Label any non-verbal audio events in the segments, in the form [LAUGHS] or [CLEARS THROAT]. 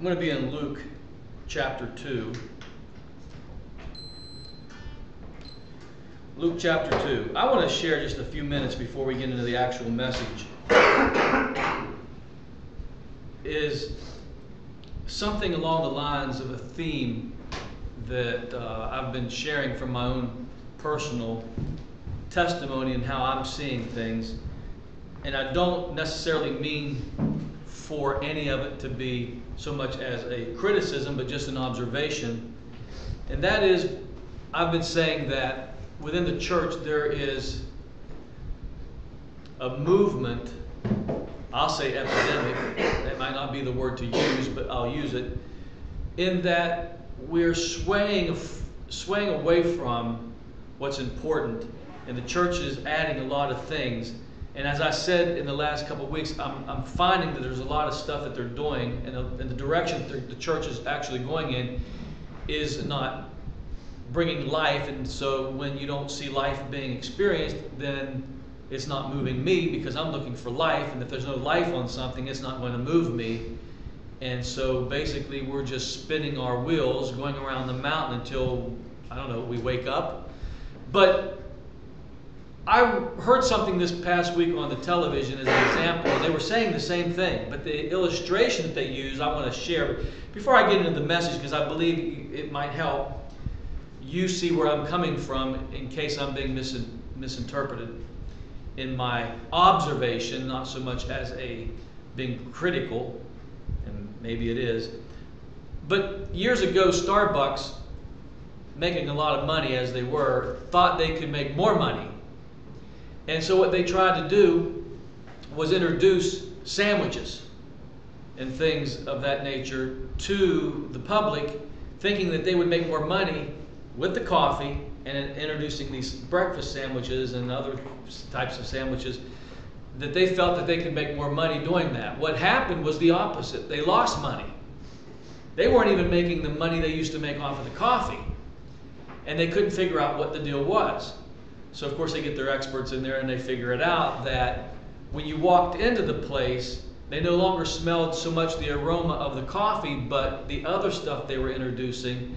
I'm going to be in Luke chapter 2. Luke chapter 2. I want to share just a few minutes before we get into the actual message. Is something along the lines of a theme that uh, I've been sharing from my own personal testimony and how I'm seeing things. And I don't necessarily mean for any of it to be so much as a criticism, but just an observation. And that is, I've been saying that within the church there is a movement, I'll say epidemic, that might not be the word to use, but I'll use it, in that we're swaying, swaying away from what's important. And the church is adding a lot of things. And as I said in the last couple of weeks, I'm, I'm finding that there's a lot of stuff that they're doing, and the, and the direction the church is actually going in is not bringing life. And so when you don't see life being experienced, then it's not moving me because I'm looking for life. And if there's no life on something, it's not going to move me. And so basically, we're just spinning our wheels, going around the mountain until, I don't know, we wake up. But I heard something this past week on the television as an example, and they were saying the same thing. But the illustration that they use, I want to share. Before I get into the message, because I believe it might help you see where I'm coming from in case I'm being mis- misinterpreted in my observation, not so much as a being critical and maybe it is. But years ago, Starbucks, making a lot of money as they were, thought they could make more money. And so what they tried to do was introduce sandwiches and things of that nature to the public, thinking that they would make more money with the coffee and introducing these breakfast sandwiches and other types of sandwiches that they felt that they could make more money doing that. What happened was the opposite. They lost money. They weren't even making the money they used to make off of the coffee. And they couldn't figure out what the deal was. So, of course, they get their experts in there and they figure it out that when you walked into the place, they no longer smelled so much the aroma of the coffee, but the other stuff they were introducing.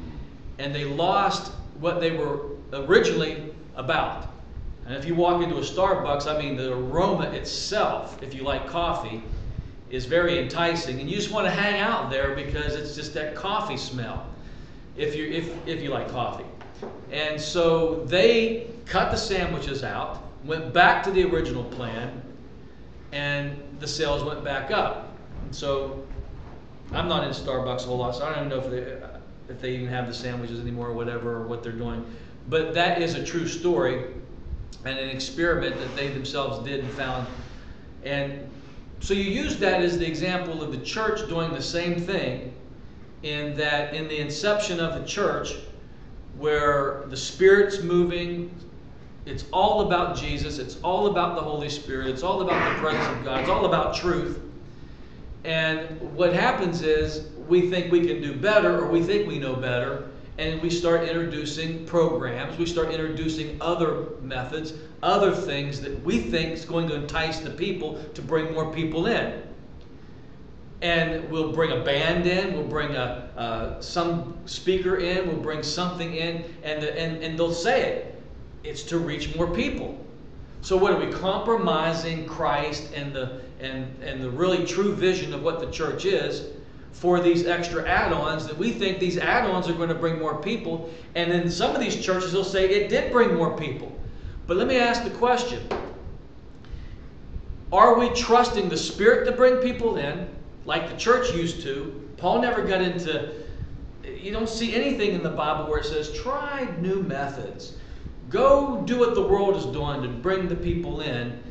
And they lost what they were originally about. And if you walk into a Starbucks, I mean, the aroma itself, if you like coffee, is very enticing. And you just want to hang out there because it's just that coffee smell, if you, if, if you like coffee. And so they cut the sandwiches out, went back to the original plan, and the sales went back up. And so I'm not in Starbucks a whole lot, so I don't even know if they, if they even have the sandwiches anymore or whatever, or what they're doing. But that is a true story and an experiment that they themselves did and found. And so you use that as the example of the church doing the same thing, in that in the inception of the church, where the Spirit's moving, it's all about Jesus, it's all about the Holy Spirit, it's all about the presence of God, it's all about truth. And what happens is we think we can do better or we think we know better, and we start introducing programs, we start introducing other methods, other things that we think is going to entice the people to bring more people in. And we'll bring a band in, we'll bring a, uh, some speaker in, we'll bring something in, and, the, and, and they'll say it. It's to reach more people. So what are we compromising Christ and the and and the really true vision of what the church is for these extra add-ons that we think these add-ons are going to bring more people and in some of these churches they'll say it did bring more people but let me ask the question are we trusting the spirit to bring people in like the church used to paul never got into you don't see anything in the bible where it says try new methods go do what the world is doing to bring the people in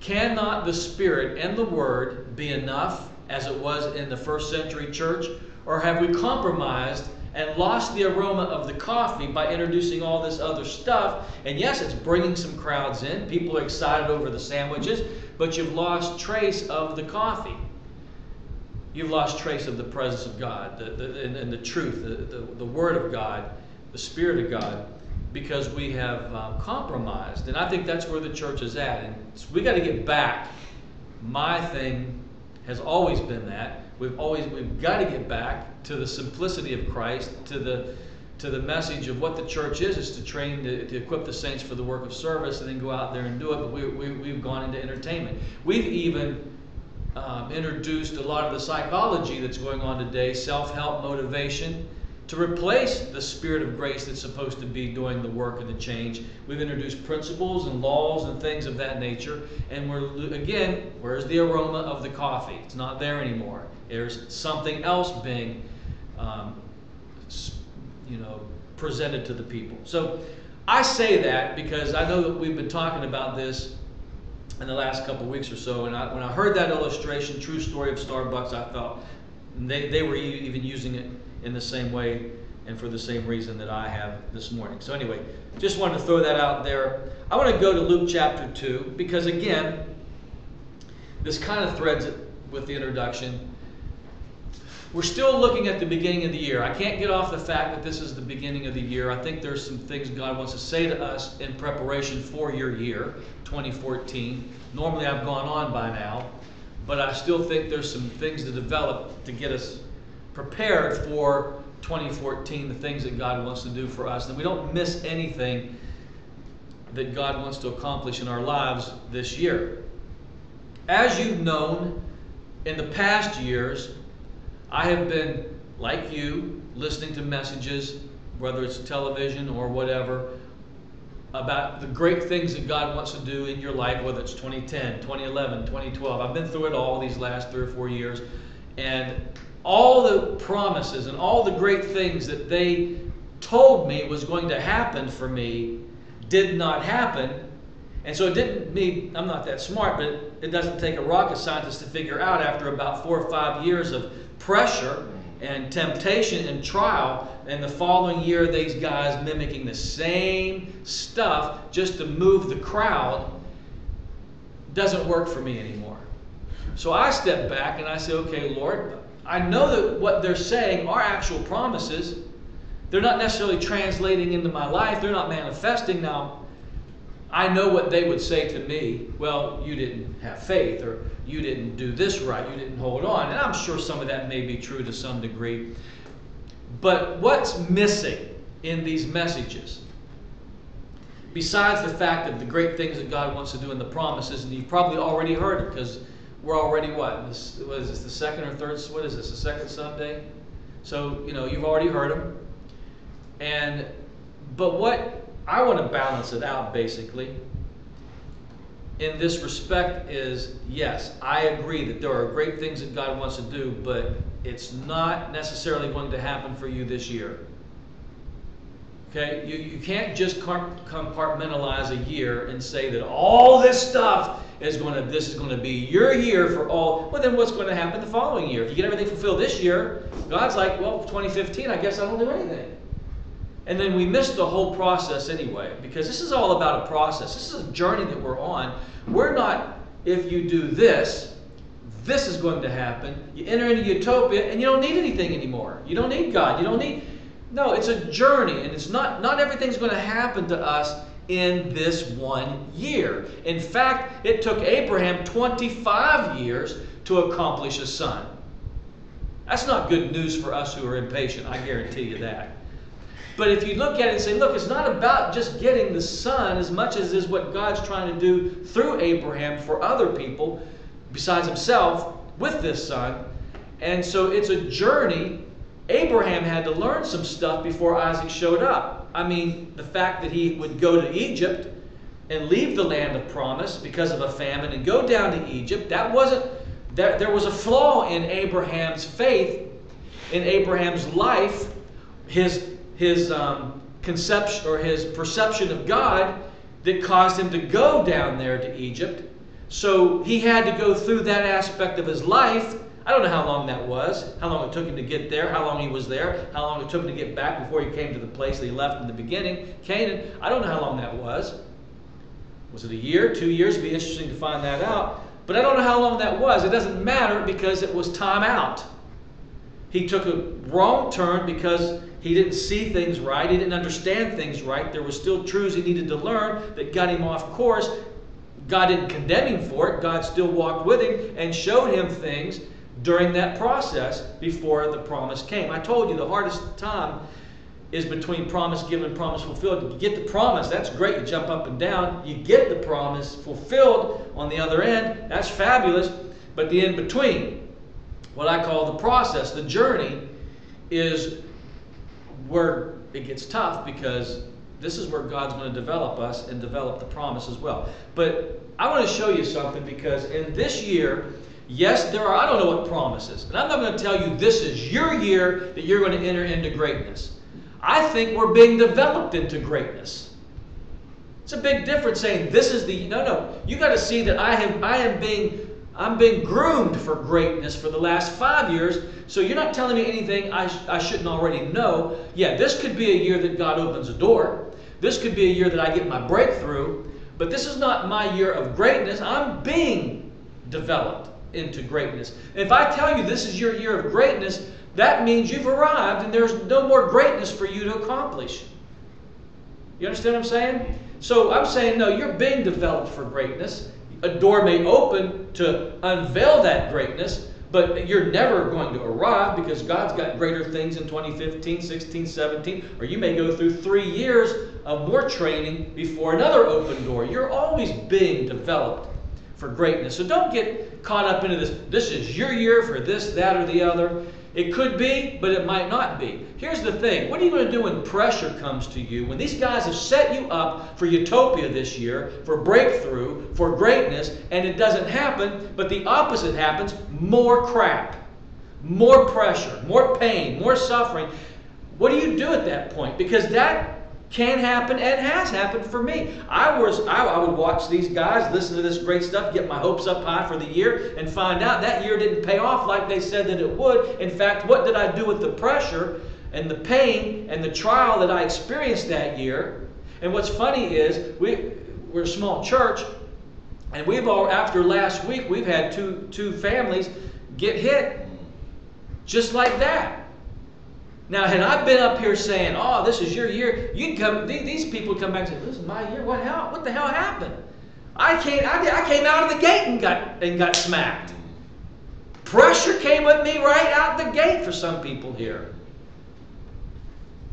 cannot the spirit and the word be enough as it was in the first century church? Or have we compromised and lost the aroma of the coffee by introducing all this other stuff? And yes, it's bringing some crowds in. People are excited over the sandwiches, but you've lost trace of the coffee. You've lost trace of the presence of God the, the, and, and, the truth, the, the, the, Word of God, the Spirit of God, because we have uh, compromised. And I think that's where the church is at. And we got to get back. My thing has always been that. We've always we've got to get back to the simplicity of Christ, to the to the message of what the church is, is to train, to, to equip the saints for the work of service and then go out there and do it. But we, we, we've gone into entertainment. We've even um, introduced a lot of the psychology that's going on today, self help motivation, to replace the spirit of grace that's supposed to be doing the work and the change. We've introduced principles and laws and things of that nature. And we're, again, where's the aroma of the coffee? It's not there anymore. There's something else being um, you know, presented to the people. So I say that because I know that we've been talking about this in the last couple weeks or so, and I, when I heard that illustration, true story of Starbucks, I felt they, they were even using it in the same way and for the same reason that I have this morning. So anyway, just wanted to throw that out there. I want to go to Luke chapter 2 because again, this kind of threads it with the introduction. We're still looking at the beginning of the year. I can't get off the fact that this is the beginning of the year. I think there's some things God wants to say to us in preparation for your year, 2014. Normally I've gone on by now, but I still think there's some things to develop to get us prepared for 2014, the things that God wants to do for us. And we don't miss anything that God wants to accomplish in our lives this year. As you've known in the past years, I have been, like you, listening to messages, whether it's television or whatever, about the great things that God wants to do in your life, whether it's 2010, 2011, 2012. I've been through it all these last three or four years. And all the promises and all the great things that they told me was going to happen for me did not happen. And so it didn't mean I'm not that smart, but it doesn't take a rocket scientist to figure out after about four or five years of pressure and temptation and trial. And the following year, these guys mimicking the same stuff just to move the crowd doesn't work for me anymore. So I step back and I say, okay, Lord, I know that what they're saying are actual promises. They're not necessarily translating into my life, they're not manifesting. Now, I know what they would say to me. Well, you didn't have faith, or you didn't do this right, you didn't hold on. And I'm sure some of that may be true to some degree. But what's missing in these messages? Besides the fact of the great things that God wants to do in the promises, and you've probably already heard it because we're already what? This, what is this, the second or third? What is this, the second Sunday? So, you know, you've already heard them. And, but what I want to balance it out basically in this respect is yes, I agree that there are great things that God wants to do, but it's not necessarily going to happen for you this year. Okay? You, you can't just compartmentalize a year and say that all this stuff is going to, this is going to be your year for all. Well, then what's going to happen the following year? If you get everything fulfilled this year, God's like, well, 2015, I guess I don't do anything. And then we miss the whole process anyway, because this is all about a process. This is a journey that we're on. We're not, if you do this, this is going to happen. You enter into utopia and you don't need anything anymore. You don't need God. You don't need. No, it's a journey, and it's not, not everything's going to happen to us in this one year. In fact, it took Abraham 25 years to accomplish a son. That's not good news for us who are impatient, I guarantee you that. But if you look at it and say, look, it's not about just getting the son as much as is what God's trying to do through Abraham for other people besides himself with this son. And so it's a journey. Abraham had to learn some stuff before Isaac showed up. I mean, the fact that he would go to Egypt and leave the land of promise because of a famine and go down to Egypt, that wasn't, there, there was a flaw in Abraham's faith, in Abraham's life. His his um, conception or his perception of God that caused him to go down there to Egypt. So he had to go through that aspect of his life. I don't know how long that was, how long it took him to get there, how long he was there, how long it took him to get back before he came to the place that he left in the beginning, Canaan. I don't know how long that was. Was it a year, two years? It'd be interesting to find that out. But I don't know how long that was. It doesn't matter because it was time out. He took a wrong turn because he didn't see things right. He didn't understand things right. There were still truths he needed to learn that got him off course. God didn't condemn him for it. God still walked with him and showed him things during that process before the promise came. I told you the hardest time is between promise given and promise fulfilled. You get the promise, that's great. You jump up and down. You get the promise fulfilled on the other end, that's fabulous. But the in between, what I call the process, the journey, is where it gets tough because this is where God's going to develop us and develop the promise as well. But I want to show you something because in this year, yes, there are, I don't know what promises. And I'm not going to tell you this is your year that you're going to enter into greatness. I think we're being developed into greatness. It's a big difference saying this is the no no. You got to see that I have I am being I'm being groomed for greatness for the last five years. So you're not telling me anything I, I shouldn't already know. Yeah, this could be a year that God opens a door. This could be a year that I get my breakthrough. But this is not my year of greatness. I'm being developed into greatness. If I tell you this is your year of greatness, that means you've arrived and there's no more greatness for you to accomplish. You understand what I'm saying? So I'm saying, no, you're being developed for greatness. A door may open to unveil that greatness, but you're never going to arrive because God's got greater things in 2015, 16, 17, or you may go through three years of more training before another open door. You're always being developed for greatness. So don't get caught up into this. This is your year for this, that, or the other. It could be, but it might not be. Here's the thing what are you going to do when pressure comes to you? When these guys have set you up for utopia this year, for breakthrough, for greatness, and it doesn't happen, but the opposite happens more crap, more pressure, more pain, more suffering. What do you do at that point? Because that can happen and has happened for me. I was I, I, would watch these guys, listen to this great stuff, get my hopes up high for the year, and find out that year didn't pay off like they said that it would. In fact, what did I do with the pressure and the pain and the trial that I experienced that year? And what's funny is we we're a small church, and we've all after last week we've had two two families get hit just like that. Now, had I been up here saying, "Oh, this is your year," you'd come. These people come back and say, "This is my year. What hell? What the hell happened?" I came. I, I came out of the gate and got and got smacked. Pressure came with me right out the gate for some people here.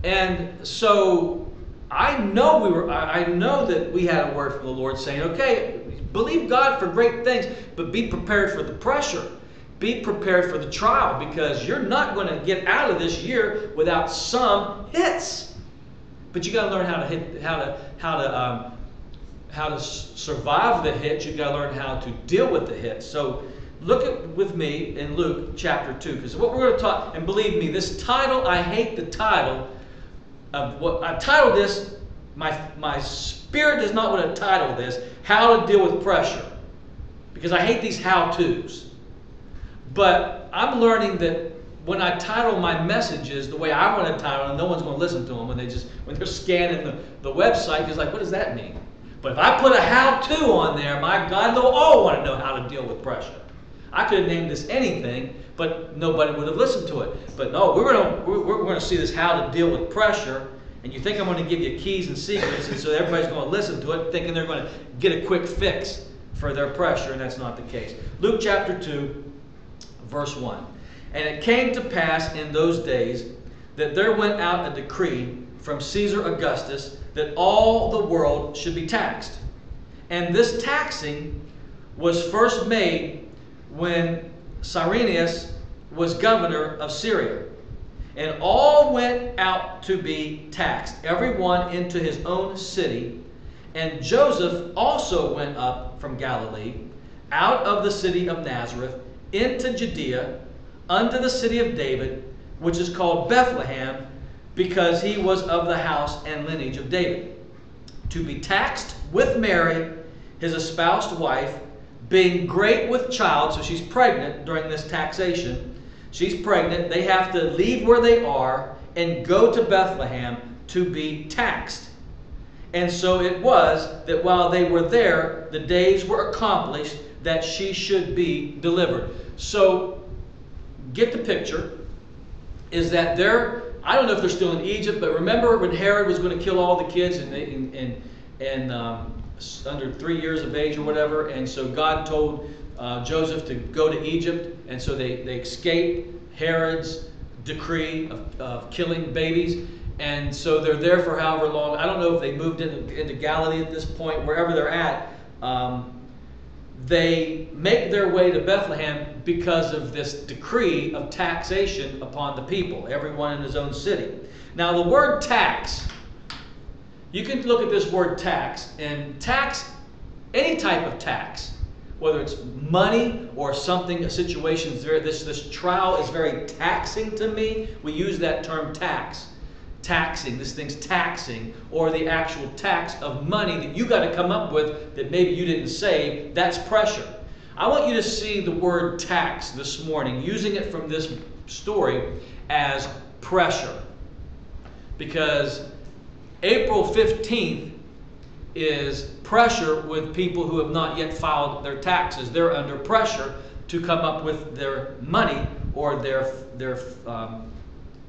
And so I know we were. I know that we had a word from the Lord saying, "Okay, believe God for great things, but be prepared for the pressure." Be prepared for the trial because you're not going to get out of this year without some hits. But you got to learn how to hit, how to how to um, how to survive the hits. You got to learn how to deal with the hits. So look at with me in Luke chapter two because what we're going to talk. And believe me, this title I hate the title of what I titled this. My my spirit does not want to title this how to deal with pressure because I hate these how tos. But I'm learning that when I title my messages the way I want to title them, no one's going to listen to them when they just when they're scanning the, the website. It's like, what does that mean? But if I put a how-to on there, my God, they'll all want to know how to deal with pressure. I could have named this anything, but nobody would have listened to it. But no, we're going to we're, we're going to see this how to deal with pressure. And you think I'm going to give you keys and secrets, and so everybody's going to listen to it, thinking they're going to get a quick fix for their pressure, and that's not the case. Luke chapter 2, verse 1. And it came to pass in those days that there went out a decree from Caesar Augustus that all the world should be taxed. And this taxing was first made when Cyrenius was governor of Syria. And all went out to be taxed, every one into his own city. And Joseph also went up from Galilee, out of the city of Nazareth into Judea unto the city of David, which is called Bethlehem, because he was of the house and lineage of David, to be taxed with Mary, his espoused wife, being great with child, so she's pregnant during this taxation. She's pregnant. They have to leave where they are and go to Bethlehem to be taxed. And so it was that while they were there, the days were accomplished that she should be delivered. So, get the picture. Is that they're, I don't know if they're still in Egypt, but remember when Herod was going to kill all the kids and, and, and, and um, under three years of age or whatever, and so God told uh, Joseph to go to Egypt, and so they, they escaped Herod's decree of, of killing babies. And so they're there for however long. I don't know if they moved into, into Galilee at this point, wherever they're at. Um, they make their way to Bethlehem because of this decree of taxation upon the people, everyone in his own city. Now, the word tax, you can look at this word tax, and tax, any type of tax, whether it's money or something, a situation, this, this trial is very taxing to me. We use that term tax. Taxing, this thing's taxing, or the actual tax of money that you got to come up with that maybe you didn't save, that's pressure. I want you to see the word tax this morning, using it from this story as pressure. Because April 15th is pressure with people who have not yet filed their taxes. They're under pressure to come up with their money or their, their um,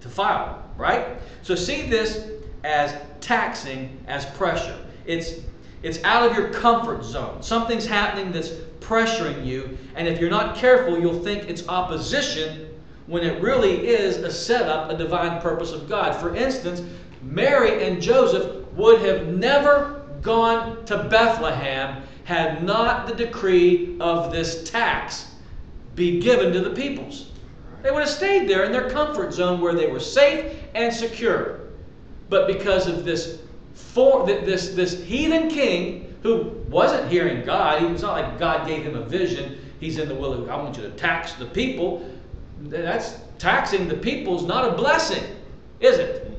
to file, right? So see this as taxing, as pressure. It's, it's out of your comfort zone. Something's happening that's pressuring you, and if you're not careful, you'll think it's opposition when it really is a setup, a divine purpose of God. For instance, Mary and Joseph would have never gone to Bethlehem had not the decree of this tax be given to the peoples. They would have stayed there in their comfort zone where they were safe and secure. But because of this, for, this, this heathen king who wasn't hearing God, it's not like God gave him a vision. He's in the will of, I want you to tax the people. That's taxing the people is not a blessing, is it?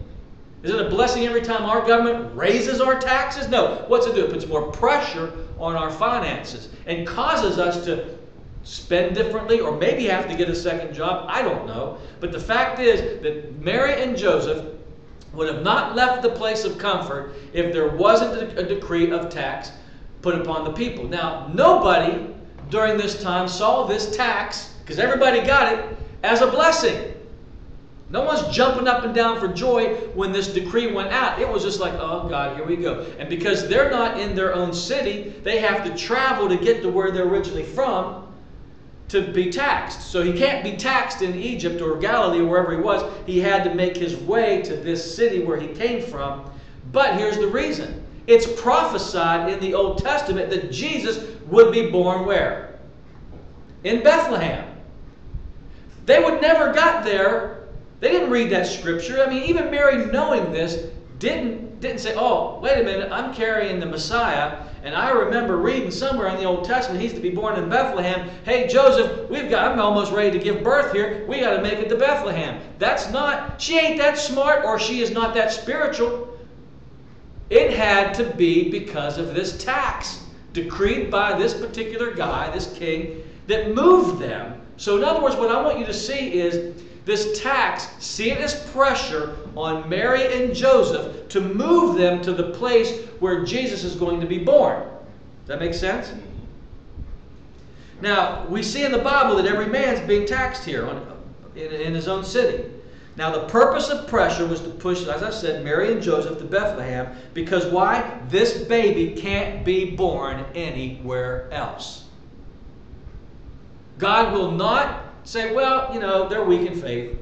Is it a blessing every time our government raises our taxes? No. What's it do? It puts more pressure on our finances and causes us to spend differently or maybe have to get a second job. I don't know. But the fact is that Mary and Joseph would have not left the place of comfort if there wasn't a decree of tax put upon the people. Now, nobody during this time saw this tax, because everybody got it, as a blessing. No one's jumping up and down for joy when this decree went out. It was just like, oh God, here we go. And because they're not in their own city, they have to travel to get to where they're originally from to be taxed. So he can't be taxed in Egypt or Galilee or wherever he was. He had to make his way to this city where he came from. But here's the reason it's prophesied in the Old Testament that Jesus would be born where? In Bethlehem. They would never got there. They didn't read that scripture. I mean, even Mary knowing this didn't didn't say, "Oh, wait a minute, I'm carrying the Messiah." And I remember reading somewhere in the Old Testament, he's to be born in Bethlehem. Hey, Joseph, we've got, I'm almost ready to give birth here. We got to make it to Bethlehem. That's not, she ain't that smart or she is not that spiritual. It had to be because of this tax decreed by this particular guy, this king, that moved them. So, in other words, what I want you to see is this tax, see it as pressure on Mary and Joseph to move them to the place where Jesus is going to be born. Does that make sense? Now, we see in the Bible that every man's being taxed here on, in, in his own city. Now, the purpose of pressure was to push, as I said, Mary and Joseph to Bethlehem because why? This baby can't be born anywhere else. God will not say, well, you know, they're weak in faith.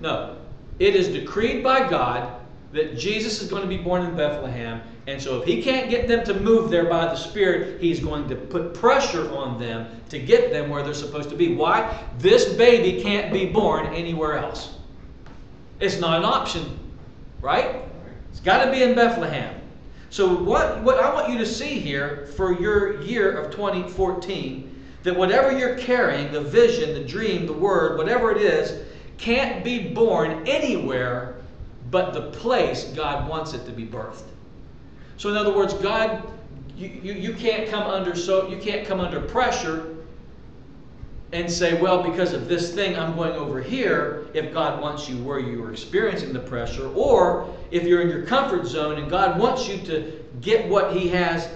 No. It is decreed by God that Jesus is going to be born in Bethlehem. And so if he can't get them to move there by the Spirit, he's going to put pressure on them to get them where they're supposed to be. Why? This baby can't be born anywhere else. It's not an option, right? It's got to be in Bethlehem. So what, what I want you to see here for your year of 2014 that whatever you're carrying, the vision, the dream, the word, whatever it is, can't be born anywhere but the place God wants it to be birthed. So in other words, God, you, you, you can't come under so you can't come under pressure and say, well, because of this thing, I'm going over here if God wants you where you are experiencing the pressure, or if you're in your comfort zone and God wants you to get what He has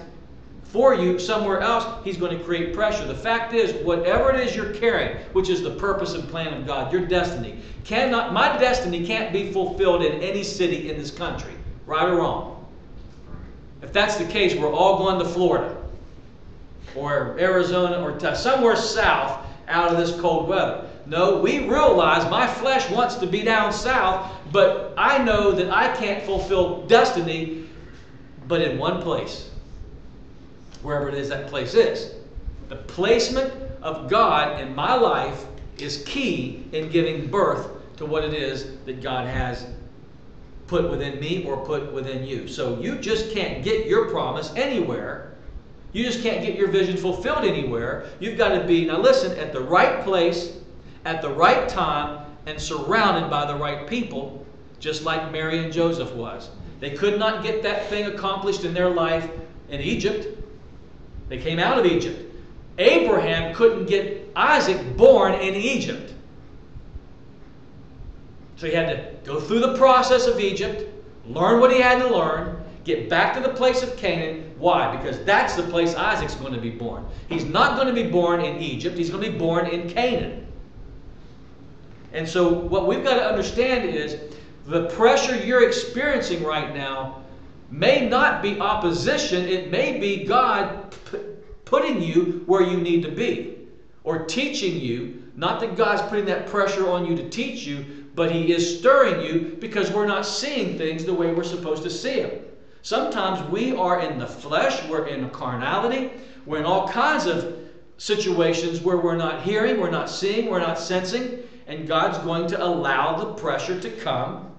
for you somewhere else, he's going to create pressure. The fact is, whatever it is you're carrying, which is the purpose and plan of God, your destiny, cannot my destiny can't be fulfilled in any city in this country. Right or wrong? if that's the case, we're all going to Florida or Arizona or somewhere south out of this cold weather. No, we realize my flesh wants to be down south, but I know that I can't fulfill destiny but in one place, wherever it is that place is. The placement of God in my life is key in giving birth to what it is that God has put within me or put within you. So you just can't get your promise anywhere. You just can't get your vision fulfilled anywhere. You've got to be, now listen, at the right place, at the right time, and surrounded by the right people, just like Mary and Joseph was. They could not get that thing accomplished in their life in Egypt. They came out of Egypt. Abraham couldn't get Isaac born in Egypt. So he had to go through the process of Egypt, learn what he had to learn, get back to the place of Canaan. Why? Because that's the place Isaac's going to be born. He's not going to be born in Egypt, he's going to be born in Canaan. And so, what we've got to understand is the pressure you're experiencing right now may not be opposition, it may be God putting you where you need to be or teaching you. Not that God's putting that pressure on you to teach you, but He is stirring you because we're not seeing things the way we're supposed to see them. Sometimes we are in the flesh, we're in carnality, we're in all kinds of situations where we're not hearing, we're not seeing, we're not sensing, and God's going to allow the pressure to come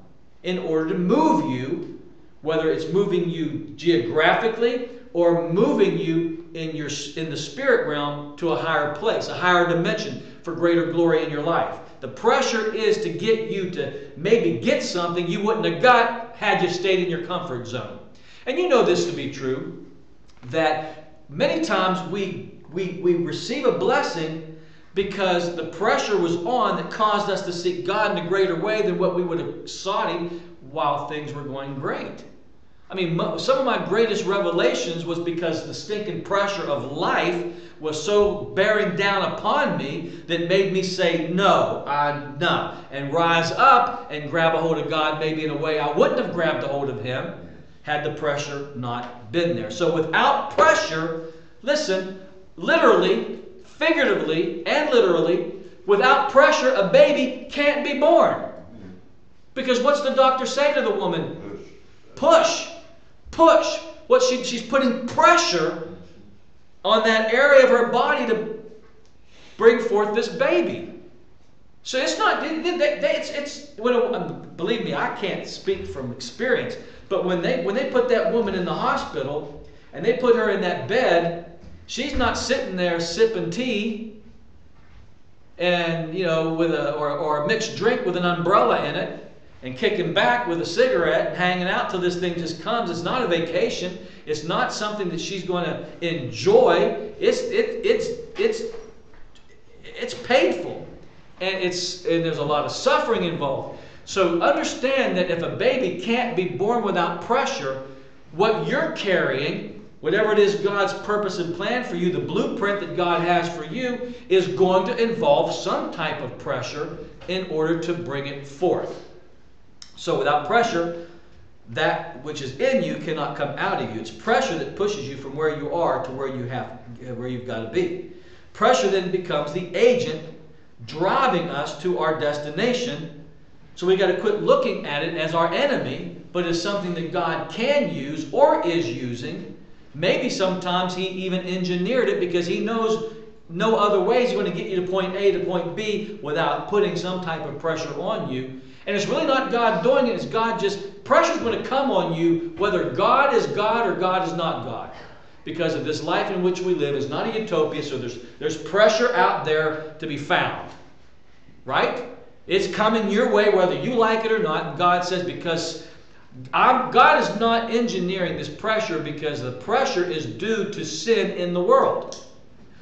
in order to move you, whether it's moving you geographically or moving you in your in the spirit realm to a higher place, a higher dimension for greater glory in your life. The pressure is to get you to maybe get something you wouldn't have got had you stayed in your comfort zone. And you know this to be true that many times we we, we receive a blessing because the pressure was on that caused us to seek God in a greater way than what we would have sought Him while things were going great. I mean, some of my greatest revelations was because the stinking pressure of life was so bearing down upon me that made me say no, I no, and rise up and grab a hold of God maybe in a way I wouldn't have grabbed a hold of Him had the pressure not been there. So without pressure, listen, literally, figuratively, and literally, without pressure, a baby can't be born. Because what's the doctor say to the woman? Push. Push. What she, she's putting pressure on that area of her body to bring forth this baby. So it's not, it's, it's when, um, believe me, I can't speak from experience, but when they, when they put that woman in the hospital and they put her in that bed, she's not sitting there sipping tea and, you know, with a, or, or a mixed drink with an umbrella in it and kicking back with a cigarette and hanging out till this thing just comes. It's not a vacation. It's not something that she's going to enjoy. It's it, it's it's it's painful, and it's and there's a lot of suffering involved. So understand that if a baby can't be born without pressure, what you're carrying, whatever it is God's purpose and plan for you, the blueprint that God has for you, is going to involve some type of pressure in order to bring it forth. So without pressure, that which is in you cannot come out of you. It's pressure that pushes you from where you are to where you have where you've got to be. Pressure then becomes the agent driving us to our destination. So we got to quit looking at it as our enemy, but as something that God can use or is using. Maybe sometimes He even engineered it because He knows no other ways He's going to get you to point A to point B without putting some type of pressure on you. And it's really not God doing it, it's God just, pressure's going to come on you whether God is God or God is not God. Because of this life in which we live is not a utopia, so there's, there's pressure out there to be found. Right? It's coming your way whether you like it or not. And God says, because I'm, God is not engineering this pressure because the pressure is due to sin in the world.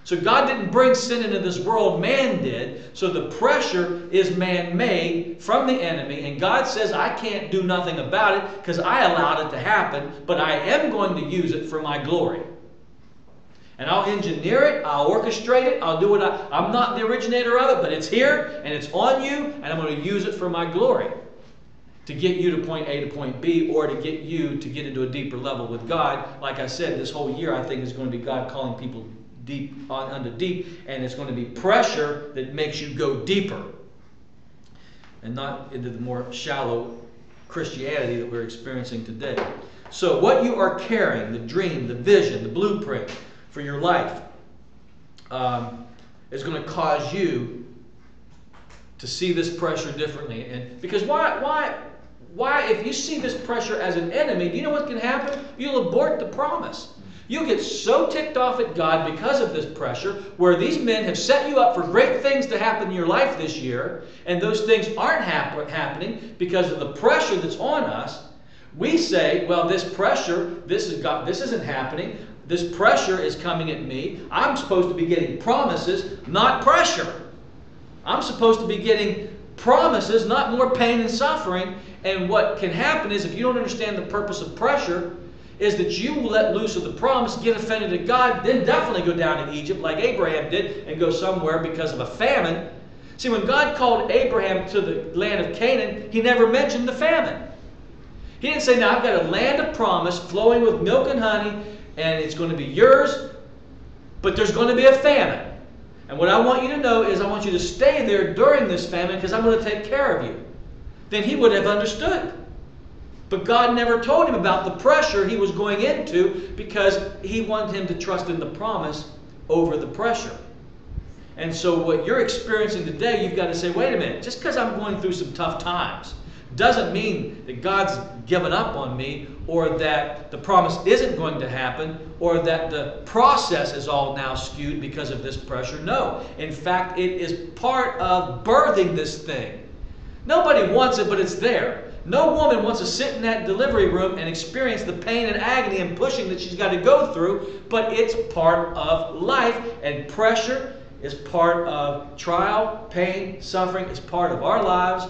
So God didn't bring sin into this world, man did. So the pressure is man made from the enemy. And God says, I can't do nothing about it because I allowed it to happen, but I am going to use it for my glory. And I'll engineer it, I'll orchestrate it, I'll do what I, I'm not the originator of it, but it's here and it's on you, and I'm going to use it for my glory. to get you to point A to point B or to get you to get into a deeper level with God. Like I said, this whole year I think is going to be God calling people deep on under deep, and it's going to be pressure that makes you go deeper and not into the more shallow Christianity that we're experiencing today. So, what you are carrying, the dream, the vision, the blueprint for your life, um, is going to cause you to see this pressure differently. And because why, why, why, if you see this pressure as an enemy, do you know what can happen? You'll abort the promise. You'll get so ticked off at God because of this pressure, where these men have set you up for great things to happen in your life this year, and those things aren't hap- happening because of the pressure that's on us. We say, well, this pressure, this, is God, this isn't happening. This pressure is coming at me. I'm supposed to be getting promises, not pressure. I'm supposed to be getting promises, not more pain and suffering. And what can happen is if you don't understand the purpose of pressure, is that you will let loose of the promise, get offended at God, then definitely go down to Egypt like Abraham did and go somewhere because of a famine. See, when God called Abraham to the land of Canaan, he never mentioned the famine. He didn't say, Now I've got a land of promise flowing with milk and honey, and it's going to be yours, but there's going to be a famine. And what I want you to know is I want you to stay there during this famine because I'm going to take care of you. Then he would have understood. But God never told him about the pressure he was going into because he wanted him to trust in the promise over the pressure. And so, what you're experiencing today, you've got to say, wait a minute, just because I'm going through some tough times doesn't mean that God's given up on me or that the promise isn't going to happen or that the process is all now skewed because of this pressure. No. In fact, it is part of birthing this thing. Nobody wants it, but it's there. No woman wants to sit in that delivery room and experience the pain and agony and pushing that she's got to go through, but it's part of life, and pressure is part of trial, pain, suffering is part of our lives,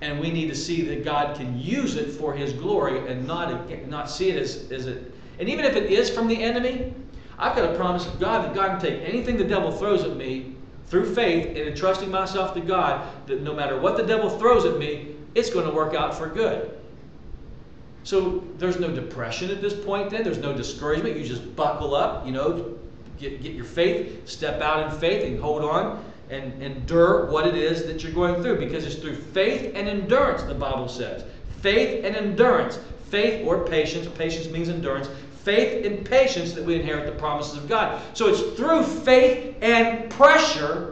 and we need to see that God can use it for His glory and not, not see it as, as it. And even if it is from the enemy, I've got a promise of God that God can take anything the devil throws at me through faith and entrusting myself to God, that no matter what the devil throws at me, it's going to work out for good. So there's no depression at this point then. There's no discouragement. You just buckle up, you know, get, get your faith, step out in faith and hold on and endure what it is that you're going through because it's through faith and endurance, the Bible says. Faith and endurance. Faith or patience, patience means endurance. Faith and patience that we inherit the promises of God. So it's through faith and pressure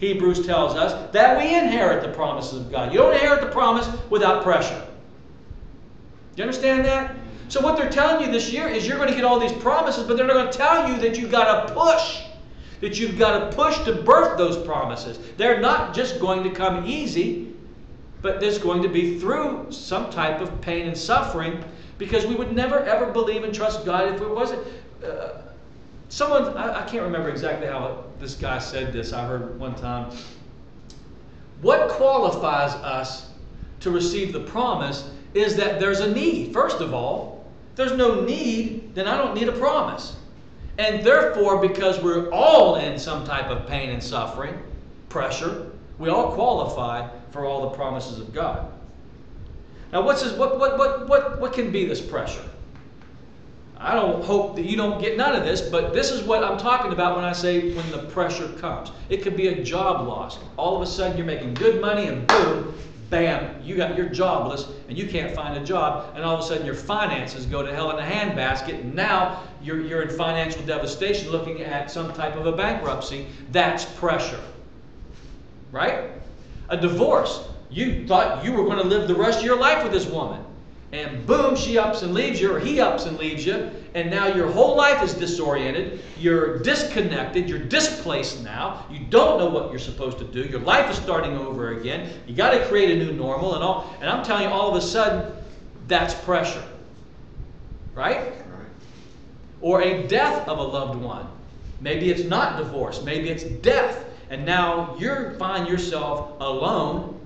Hebrews tells us, that we inherit the promises of God. You don't inherit the promise without pressure. Do you understand that? So, what they're telling you this year is you're going to get all these promises, but they're not going to tell you that you've got to push. That you've got to push to birth those promises. They're not just going to come easy, but there's going to be through some type of pain and suffering because we would never ever believe and trust God if it wasn't. Uh, Someone, I, I can't remember exactly how this guy said this. I heard one time. What qualifies us to receive the promise is that there's a need. First of all, there's no need, then I don't need a promise. And therefore, because we're all in some type of pain and suffering, pressure, we all qualify for all the promises of God. Now, what's this, what, what, what, what, what can be this pressure? I don't hope that you don't get none of this, but this is what I'm talking about when I say when the pressure comes. It could be a job loss. All of a sudden you're making good money and boom, bam, you got you're jobless and you can't find a job, and all of a sudden your finances go to hell in a handbasket, and now you're, you're in financial devastation looking at some type of a bankruptcy. That's pressure. Right? A divorce. You thought you were going to live the rest of your life with this woman and boom, she ups and leaves you, or he ups and leaves you, and now your whole life is disoriented. You're disconnected. You're displaced now. You don't know what you're supposed to do. Your life is starting over again. You got to create a new normal, and all. And I'm telling you, all of a sudden, that's pressure, right? right? Or a death of a loved one. Maybe it's not divorce. Maybe it's death, and now you find yourself alone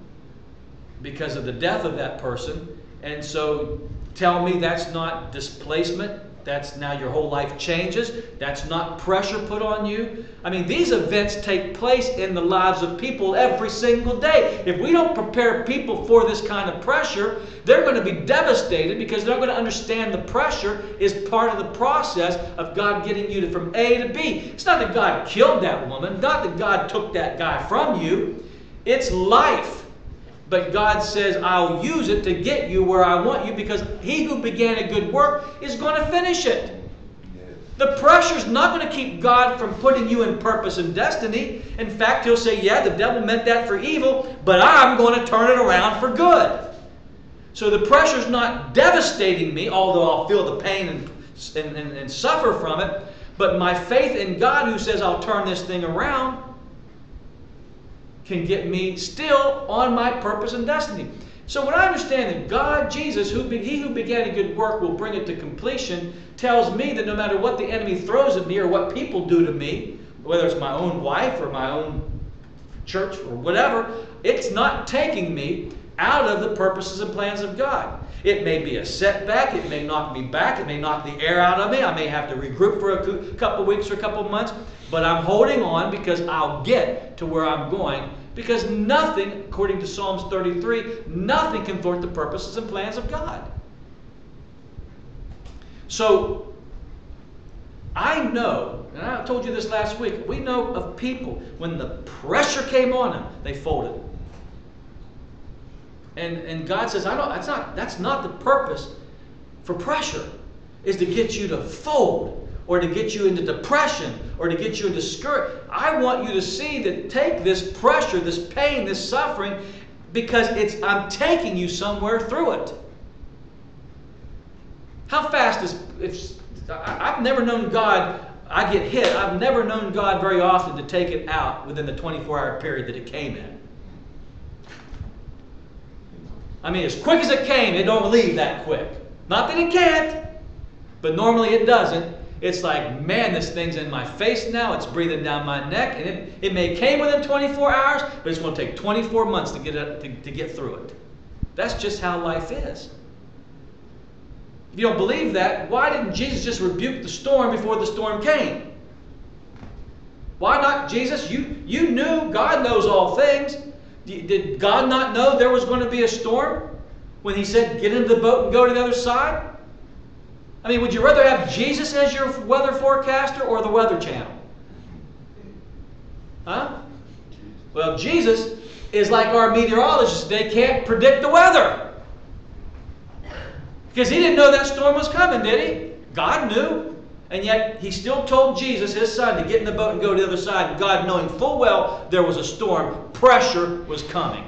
because of the death of that person and so tell me that's not displacement That's now your whole life changes. That's not pressure put on you. I mean, these events take place in the lives of people every single day. If we don't prepare people for this kind of pressure, they're going to be devastated because they're going to understand the pressure is part of the process of God getting you to, from A to B. It's not that God killed that woman, not that God took that guy from you. It's life. But God says, I'll use it to get you where I want you because he who began a good work is going to finish it. The pressure's not going to keep God from putting you in purpose and destiny. In fact, he'll say, Yeah, the devil meant that for evil, but I'm going to turn it around for good. So the pressure's not devastating me, although I'll feel the pain and, and, and, and suffer from it. But my faith in God, who says I'll turn this thing around, can get me still on my purpose and destiny. So when I understand that God, Jesus, who be, he who began a good work will bring it to completion, tells me that no matter what the enemy throws at me or what people do to me, whether it's my own wife or my own church or whatever, it's not taking me out of the purposes and plans of God. It may be a setback. It may knock me back. It may knock the air out of me. I may have to regroup for a couple weeks or a couple months. But I'm holding on because I'll get to where I'm going. Because nothing, according to Psalms 33, nothing can thwart the purposes and plans of God. So, I know, and I told you this last week, we know of people, when the pressure came on them, they folded. And, and God says, I don't, that's, not, that's not the purpose for pressure, is to get you to fold or to get you into depression or to get you into discouragement. I want you to see that take this pressure, this pain, this suffering, because it's I'm taking you somewhere through it. How fast is if I've never known God I get hit. I've never known God very often to take it out within the 24 hour period that it came in. I mean, as quick as it came, it don't leave that quick. Not that it can't, but normally it doesn't. It's like, man, this thing's in my face now. It's breathing down my neck. And it, it may came within 24 hours, but it's going to take 24 months to get, it, to, to get through it. That's just how life is. If you don't believe that, why didn't Jesus just rebuke the storm before the storm came? Why not Jesus? You, you knew God knows all things. Did God not know there was going to be a storm when He said, Get into the boat and go to the other side? I mean, would you rather have Jesus as your weather forecaster or the Weather Channel? Huh? Well, Jesus is like our meteorologists. They can't predict the weather. Because he didn't know that storm was coming, did he? God knew. And yet he still told Jesus, his son, to get in the boat and go to the other side. God, knowing full well there was a storm, pressure was coming.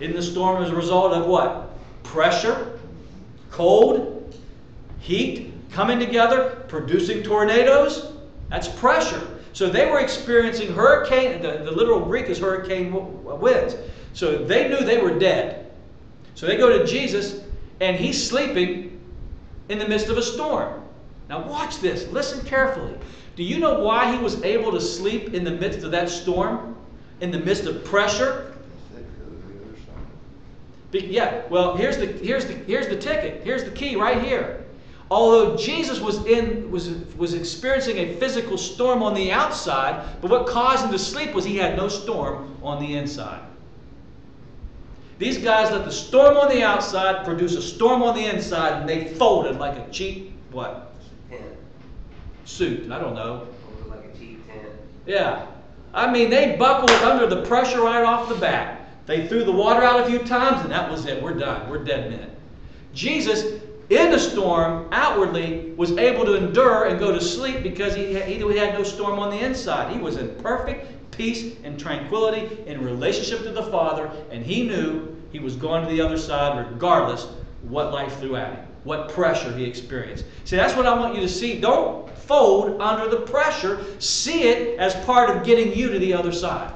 In the storm as a result of what? Pressure, cold, heat coming together, producing tornadoes. That's pressure. So they were experiencing hurricane, the, the literal Greek is hurricane winds. So they knew they were dead. So they go to Jesus, and he's sleeping in the midst of a storm. Now, watch this. Listen carefully. Do you know why he was able to sleep in the midst of that storm? In the midst of pressure? Yeah, well, here's the, here's, the, here's the ticket. Here's the key right here. Although Jesus was, in, was, was experiencing a physical storm on the outside, but what caused him to sleep was he had no storm on the inside. These guys let the storm on the outside produce a storm on the inside, and they folded like a cheap, what? Tent. Suit. I don't know. Like a cheap tent. Yeah. I mean, they buckled under the pressure right off the bat. They threw the water out a few times, and that was it. We're done. We're dead men. Jesus in the storm, outwardly, was able to endure and go to sleep because he, he had no storm on the inside. He was in perfect peace and tranquility in relationship to the Father, and he knew he was going to the other side regardless what life threw at him, what pressure he experienced. See, that's what I want you to see. Don't fold under the pressure. See it as part of getting you to the other side.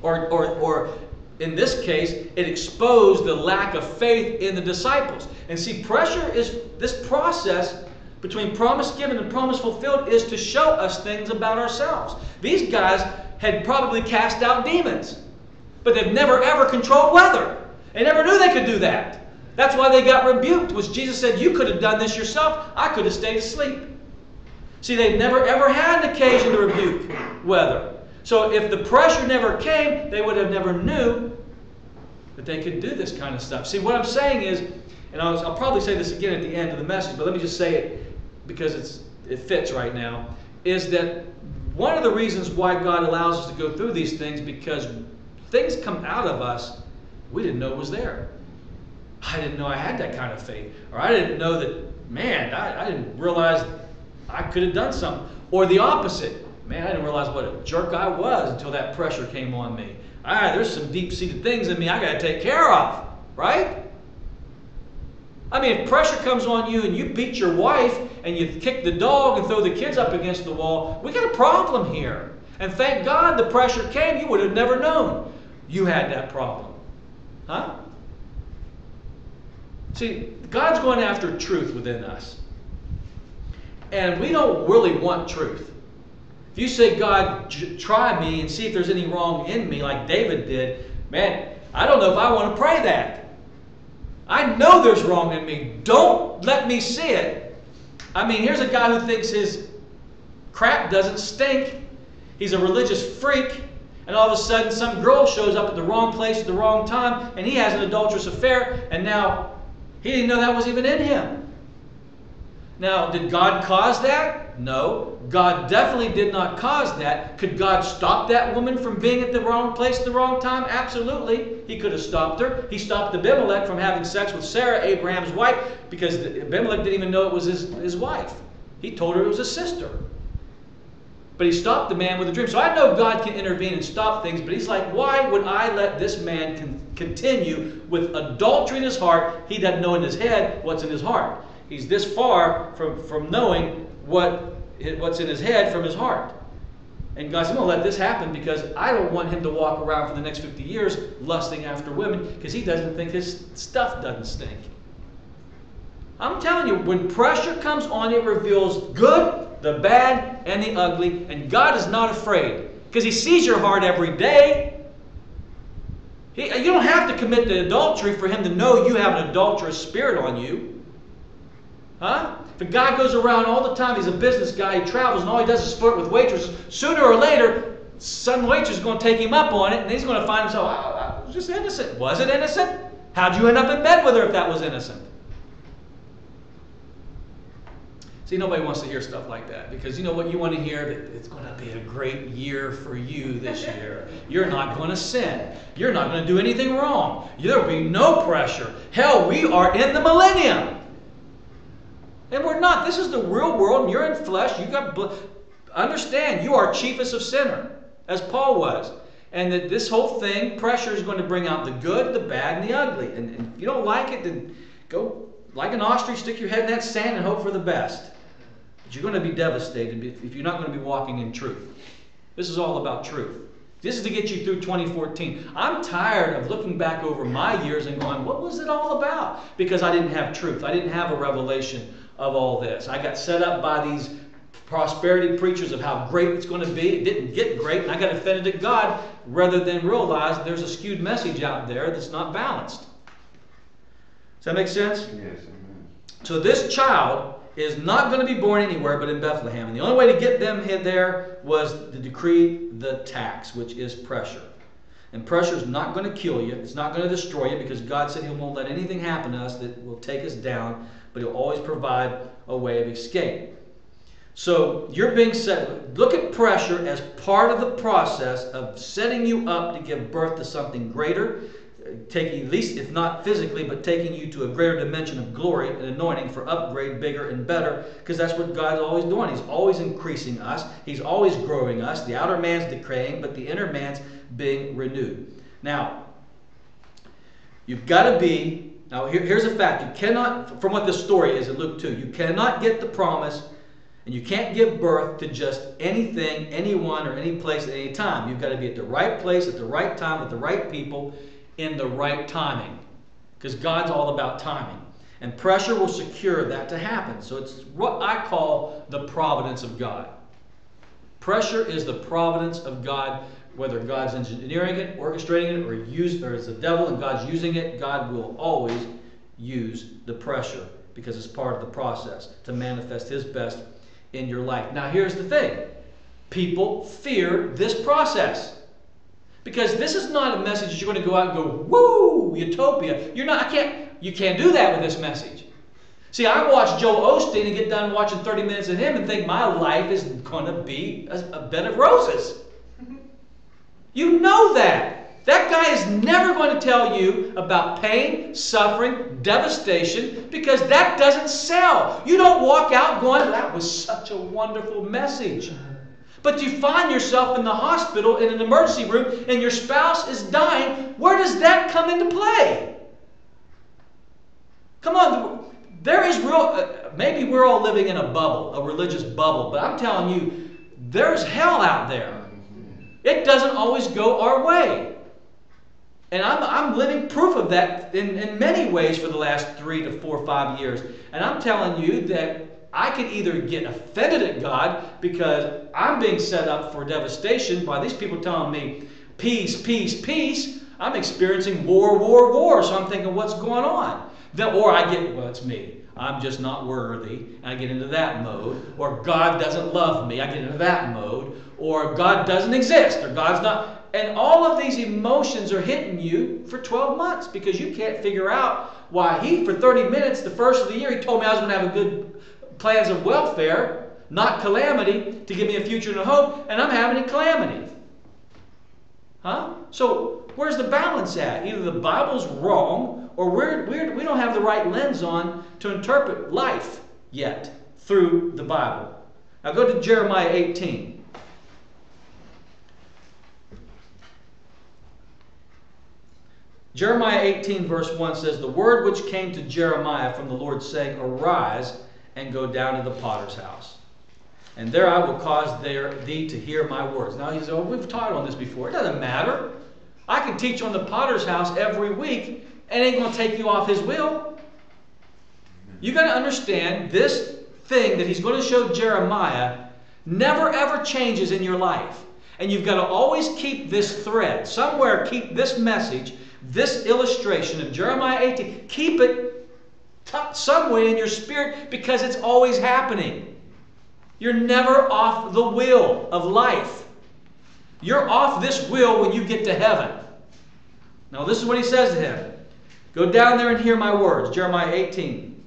Or, or, or in this case, it exposed the lack of faith in the disciples. And see, pressure is this process between promise given and promise fulfilled is to show us things about ourselves. These guys had probably cast out demons, but they've never ever controlled weather. They never knew they could do that. That's why they got rebuked, was Jesus said, You could have done this yourself. I could have stayed asleep. See, they've never ever had an occasion to rebuke weather. So if the pressure never came, they would have never knew that they could do this kind of stuff. See, what I'm saying is, and I'll, I'll probably say this again at the end of the message, but let me just say it because it's, it fits right now, is that one of the reasons why God allows us to go through these things because things come out of us we didn't know was there. I didn't know I had that kind of faith. Or I didn't know that, man, I, I didn't realize I could have done something. Or the opposite. Man, I didn't realize what a jerk I was until that pressure came on me. Ah, there's some deep seated things in me I got to take care of, right? I mean, if pressure comes on you and you beat your wife and you kick the dog and throw the kids up against the wall, we got a problem here. And thank God the pressure came. You would have never known you had that problem. Huh? See, God's going after truth within us. And we don't really want truth. You say, God, try me and see if there's any wrong in me, like David did, man, I don't know if I want to pray that. I know there's wrong in me. Don't let me see it. I mean, here's a guy who thinks his crap doesn't stink. He's a religious freak and all of a sudden some girl shows up at the wrong place at the wrong time, and he has an adulterous affair, and now he didn't know that was even in him. Now, did God cause that? No. God definitely did not cause that. Could God stop that woman from being at the wrong place at the wrong time? Absolutely. He could have stopped her. He stopped Abimelech from having sex with Sarah, Abraham's wife, because Abimelech didn't even know it was his, his wife. He told her it was his sister. But he stopped the man with a dream. So I know God can intervene and stop things, but he's like, why would I let this man con- continue with adultery in his heart? He doesn't know in his head what's in his heart. He's this far from, from knowing what, what's in his head from his heart. And God said, I'm going to let this happen because I don't want him to walk around for the next 50 years lusting after women because he doesn't think his stuff doesn't stink. I'm telling you, when pressure comes on, it reveals good the bad, and the ugly, and God is not afraid because He sees your heart every day. He, you don't have to commit the adultery for Him to know you have an adulterous spirit on you. Huh? If a guy goes around all the time, he's a business guy, he travels, and all he does is flirt with waitresses, sooner or later, some waitress is going to take him up on it, and he's going to find himself, oh, I was just innocent. Was it innocent? How'd you end up in bed with her if that was innocent? See, nobody wants to hear stuff like that because you know what you want to hear? That it's going to be a great year for you this year. You're not going to sin. You're not going to do anything wrong. There'll be no pressure. Hell, we are in the millennium. And we're not. This is the real world, and you're in flesh. You got understand you are chiefest of sinner, as Paul was. And that this whole thing, pressure is going to bring out the good, the bad, and the ugly. And, and if you don't like it, then go like an ostrich, stick your head in that sand and hope for the best. But you're going to be devastated if you're not going to be walking in truth. This is all about truth. This is to get you through 2014. I'm tired of looking back over my years and going, what was it all about? Because I didn't have truth. I didn't have a revelation of all this. I got set up by these prosperity preachers of how great it's going to be. It didn't get great, and I got offended at God rather than realize there's a skewed message out there that's not balanced. Does that make sense? Yes. Amen. So this child is not going to be born anywhere but in Bethlehem. And the only way to get them hit there was to decree the tax, which is pressure. And pressure is not going to kill you. It's not going to destroy you because God said He won't let anything happen to us that will take us down, but He'll always provide a way of escape. So you're being set. Look at pressure as part of the process of setting you up to give birth to something greater taking at least if not physically but taking you to a greater dimension of glory and anointing for upgrade bigger and better because that's what god's always doing he's always increasing us he's always growing us the outer man's decaying but the inner man's being renewed now you've got to be now here, here's a fact you cannot from what the story is in luke 2 you cannot get the promise and you can't give birth to just anything, anyone, or any place at any time. You've got to be at the right place at the right time with the right people in the right timing. Because God's all about timing. And pressure will secure that to happen. So it's what I call the providence of God. Pressure is the providence of God, whether God's engineering it, orchestrating it, or use or it's the devil and God's using it, God will always use the pressure because it's part of the process to manifest His best in your life. Now, here's the thing people fear this process. Because this is not a message that you're going to go out and go, woo, utopia. You're not, I can't, you can't do that with this message. See, I watch Joel Osteen and get done watching 30 minutes of him and think my life is going to be a, a bed of roses. You know that. That guy is never going to tell you about pain, suffering, devastation, because that doesn't sell. You don't walk out going, that was such a wonderful message. But you find yourself in the hospital in an emergency room and your spouse is dying. Where does that come into play? Come on, there is real, uh, maybe we're all living in a bubble, a religious bubble, but I'm telling you, there's hell out there. It doesn't always go our way. And I'm, I'm living proof of that in, in many ways for the last three to four, five years. And I'm telling you that I could either get offended at God because I'm being set up for devastation by these people telling me, peace, peace, peace. I'm experiencing war, war, war. So I'm thinking, what's going on? Then, or I get, well, it's me. I'm just not worthy. And I get into that mode. Or God doesn't love me. I get into that mode. Or God doesn't exist. Or God's not. And all of these emotions are hitting you for 12 months because you can't figure out why he, for 30 minutes, the first of the year, he told me I was going to have a good plans of welfare, not calamity, to give me a future and a hope, and I'm having a calamity. Huh? So where's the balance at? Either the Bible's wrong, or we're, we're, we don't have the right lens on to interpret life yet through the Bible. Now go to Jeremiah 18. Jeremiah 18, verse 1 says, The word which came to Jeremiah from the Lord, saying, Arise and go down to the potter's house. And there I will cause there, thee to hear my words. Now he says, Oh, we've taught on this before. It doesn't matter. I can teach on the potter's house every week, and ain't going to take you off his will. You got to understand this thing that he's going to show Jeremiah never ever changes in your life. And you've got to always keep this thread. Somewhere keep this message this illustration of Jeremiah 18, keep it tucked somewhere in your spirit because it's always happening. You're never off the wheel of life. You're off this wheel when you get to heaven. Now, this is what he says to him Go down there and hear my words. Jeremiah 18.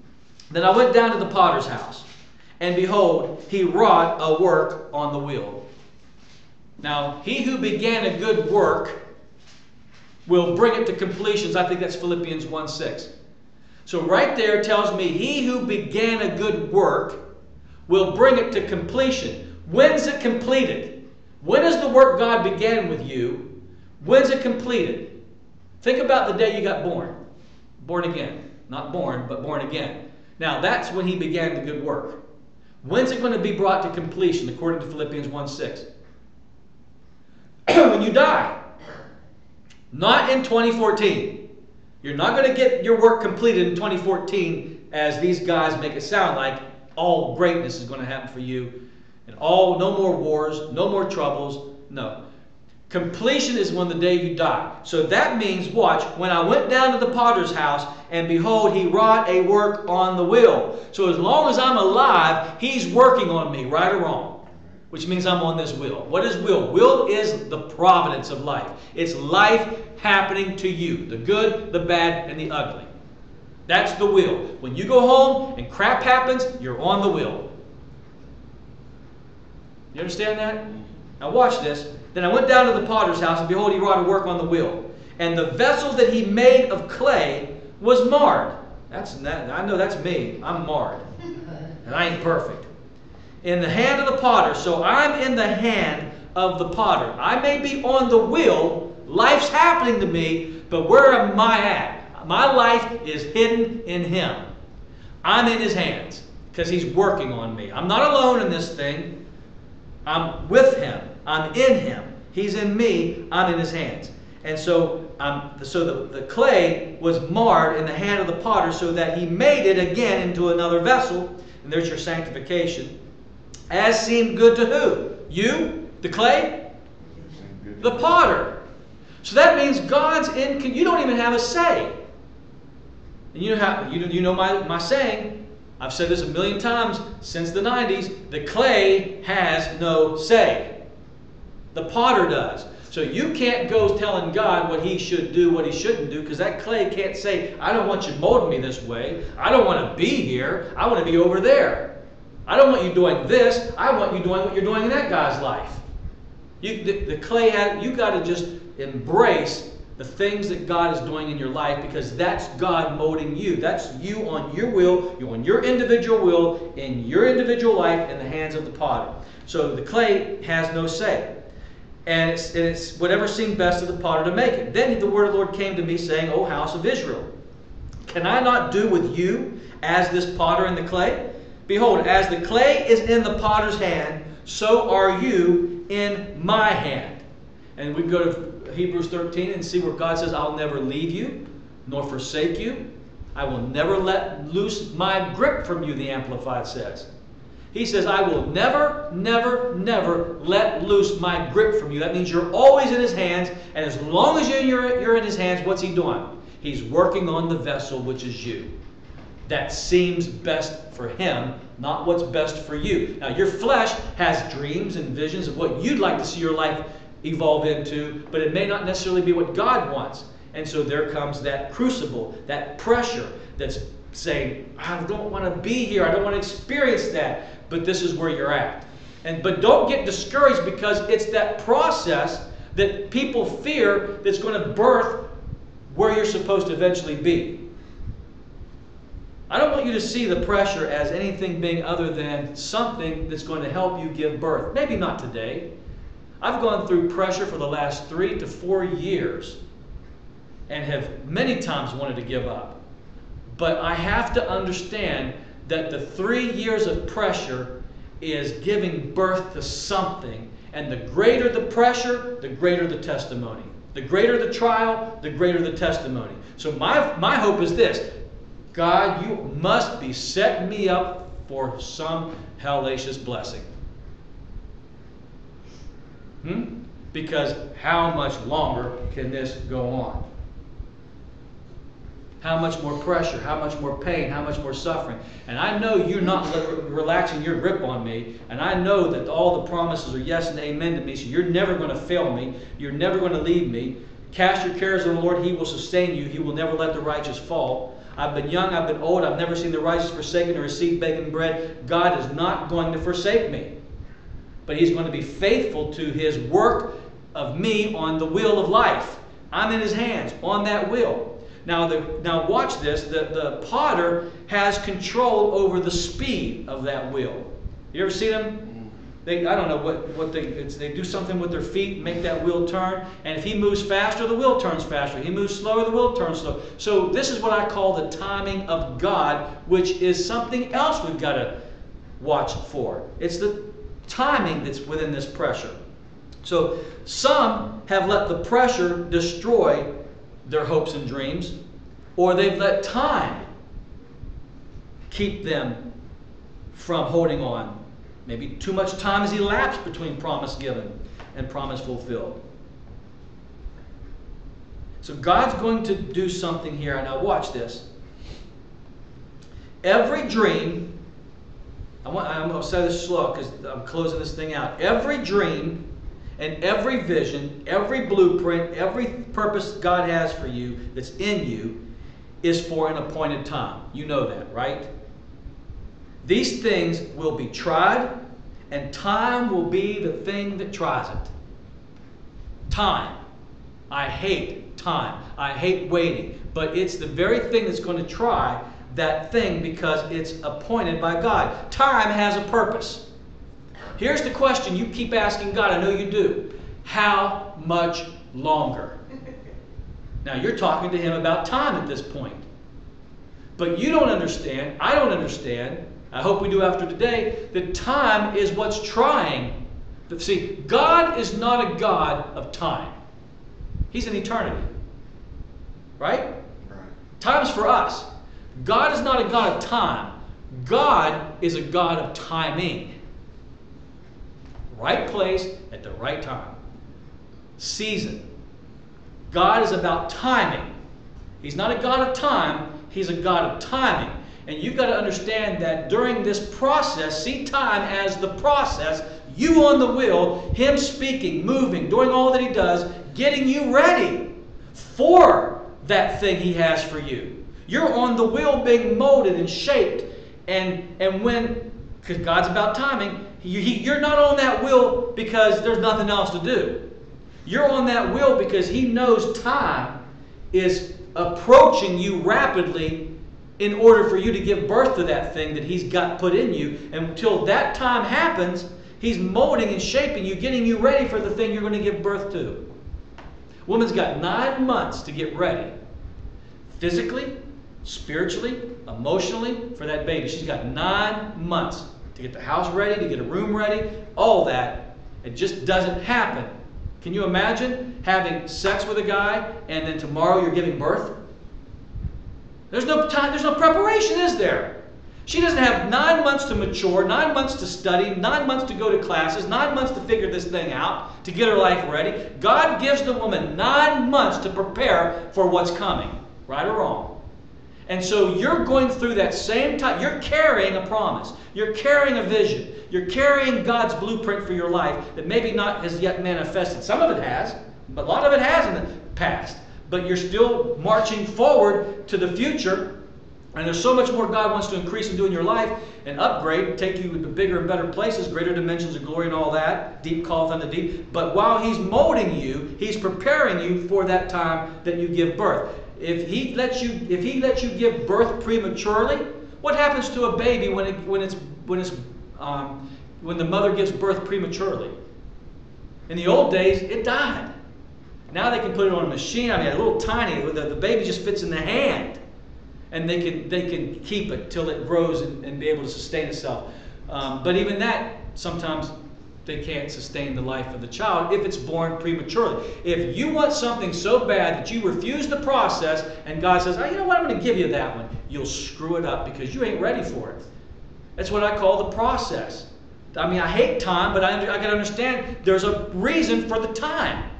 Then I went down to the potter's house, and behold, he wrought a work on the wheel. Now, he who began a good work will bring it to completions. I think that's Philippians 1 6. So right there tells me, He who began a good work will bring it to completion. When's it completed? When is the work God began with you? When's it completed? Think about the day you got born. Born again. Not born, but born again. Now that's when He began the good work. When's it going to be brought to completion according to Philippians 1 6? [CLEARS THROAT] when you die. Not in 2014. You're not going to get your work completed in 2014 as these guys make it sound like all greatness is going to happen for you. And all, no more wars, no more troubles. No. Completion is when the day you die. So that means, watch, when I went down to the potter's house, and behold, he wrought a work on the wheel. So as long as I'm alive, he's working on me, right or wrong which means I'm on this will. What is will? Will is the providence of life. It's life happening to you the good, the bad, and the ugly. That's the will. When you go home and crap happens, you're on the will. You understand that? Now watch this. Then I went down to the potter's house, and behold, he wrought a work on the wheel. And the vessel that he made of clay was marred. That's that, I know that's me. I'm marred. And I ain't perfect in the hand of the potter. So I'm in the hand of the potter. I may be on the wheel, life's happening to me, but where am I at? My life is hidden in Him. I'm in His hands because He's working on me. I'm not alone in this thing. I'm with Him. I'm in Him. He's in me. I'm in His hands. And so, um, so the, the clay was marred in the hand of the potter so that he made it again into another vessel. And there's your sanctification. As seemed good to who? You? The clay? The potter. So that means God's in, you don't even have a say. And you know, how, you, you know my, my saying, I've said this a million times since the 90s the clay has no say. The potter does. So you can't go telling God what he should do, what he shouldn't do, because that clay can't say, I don't want you molding me this way. I don't want to be here. I want to be over there. I don't want you doing this. I want you doing what you're doing in that guy's life. You, the, the clay, you got to just embrace the things that God is doing in your life because that's God molding you. That's you on your will, you on your individual will, in your individual life, in the hands of the potter. So the clay has no say and it's, and it's whatever seemed best to the potter to make it. Then the word of the Lord came to me, saying, O house of Israel, can I not do with you as this potter in the clay? Behold, as the clay is in the potter's hand, so are you in my hand. And we go to Hebrews 13 and see where God says, I'll never leave you nor forsake you. I will never let loose my grip from you, the Amplified says. He says, I will never, never, never let loose my grip from you. That means you're always in his hands, and as long as you're, in his hands, what's he doing? He's working on the vessel, which is you. That seems best for him, not what's best for you. Now, your flesh has dreams and visions of what you'd like to see your life evolve into, but it may not necessarily be what God wants. And so there comes that crucible, that pressure that's saying, I don't want to be here. I don't want to experience that but this is where you're at. And but don't get discouraged because it's that process that people fear that's going to birth where you're supposed to eventually be. I don't want you to see the pressure as anything being other than something that's going to help you give birth. Maybe not today. I've gone through pressure for the last three to four years and have many times wanted to give up. But I have to understand that the three years of pressure is giving birth to something. And the greater the pressure, the greater the testimony. The greater the trial, the greater the testimony. So my, my hope is this God, you must be setting me up for some hellacious blessing. Hmm? Because how much longer can this go on? how much more pressure, how much more pain, how much more suffering. And I know you're not relaxing your grip on me, and I know that all the promises are yes and amen to me, so you're never going to fail me. You're never going to leave me. Cast your cares on the Lord, He will sustain you. He will never let the righteous fall. I've been young, I've been old, I've never seen the righteous forsaken or receive begging bread. God is not going to forsake me. But He's going to be faithful to His work of me on the wheel of life. I'm in His hands on that wheel. Now, the, now watch this. The, the potter has control over the speed of that wheel. You ever see them? They, I don't know what, what they, they do something with their feet, make that wheel turn. And if he moves faster, the wheel turns faster. He moves slower, the wheel turns slow. So this is what I call the timing of God, which is something else we've got to watch for. It's the timing that's within this pressure. So some have let the pressure destroy their hopes and dreams, or they've let time keep them from holding on. Maybe too much time has elapsed between promise given and promise fulfilled. So God's going to do something here. And now watch this. Every dream, I want, I'm going to say this slow because I'm closing this thing out. Every dream and every vision, every blueprint, every purpose God has for you that's in you is for an appointed time. You know that, right? These things will be tried, and time will be the thing that tries it. Time. I hate time. I hate waiting. But it's the very thing that's going to try that thing because it's appointed by God. Time has a purpose. Here's the question you keep asking God. I know you do. How much longer? [LAUGHS] Now, you're talking to him about time at this point. But you don't understand, I don't understand, I hope we do after today, that time is what's trying. See, God is not a God of time, He's an eternity. Right? right? Time's for us. God is not a God of time, God is a God of timing. Right place at the right time. Season. God is about timing. He's not a God of time, He's a God of timing. And you've got to understand that during this process, see time as the process, you on the wheel, Him speaking, moving, doing all that He does, getting you ready for that thing He has for you. You're on the wheel being molded and shaped. And, and when, because God's about timing, you're not on that wheel because there's nothing else to do. You're on that wheel because He knows time is approaching you rapidly in order for you to give birth to that thing that He's got put in you. And until that time happens, He's molding and shaping you, getting you ready for the thing you're going to give birth to. Woman's got nine months to get ready physically, spiritually, emotionally for that baby. She's got nine months to get the house ready, to get a room ready, all that. It just doesn't happen. Can you imagine having sex with a guy and then tomorrow you're giving birth? There's no time, there's no preparation, is there? She doesn't have nine months to mature, nine months to study, nine months to go to classes, nine months to figure this thing out, to get her life ready. God gives the woman nine months to prepare for what's coming, right or wrong. And so you're going through that same time. You're carrying a promise. You're carrying a vision. You're carrying God's blueprint for your life that maybe not has yet manifested. Some of it has, but a lot of it has in the past but you're still marching forward to the future. And there's so much more God wants to increase and do in your life and upgrade, take you to bigger and better places, greater dimensions of glory and all that. Deep calleth unto deep. But while He's molding you, He's preparing you for that time that you give birth. If He lets you, if He lets you give birth prematurely, what happens to a baby when it, when it's when it's um, when the mother gives birth prematurely? In the old days, it died. Now they can put it on a machine. I mean, a little tiny. The, the baby just fits in the hand, and they can they can keep it till it grows and, and be able to sustain itself. Um, but even that, sometimes they can't sustain the life of the child if it's born prematurely. If you want something so bad that you refuse the process, and God says, "Oh, you know what? I'm going to give you that one," you'll screw it up because you ain't ready for it. That's what I call the process. I mean, I hate time, but I, I to understand there's a reason for the time.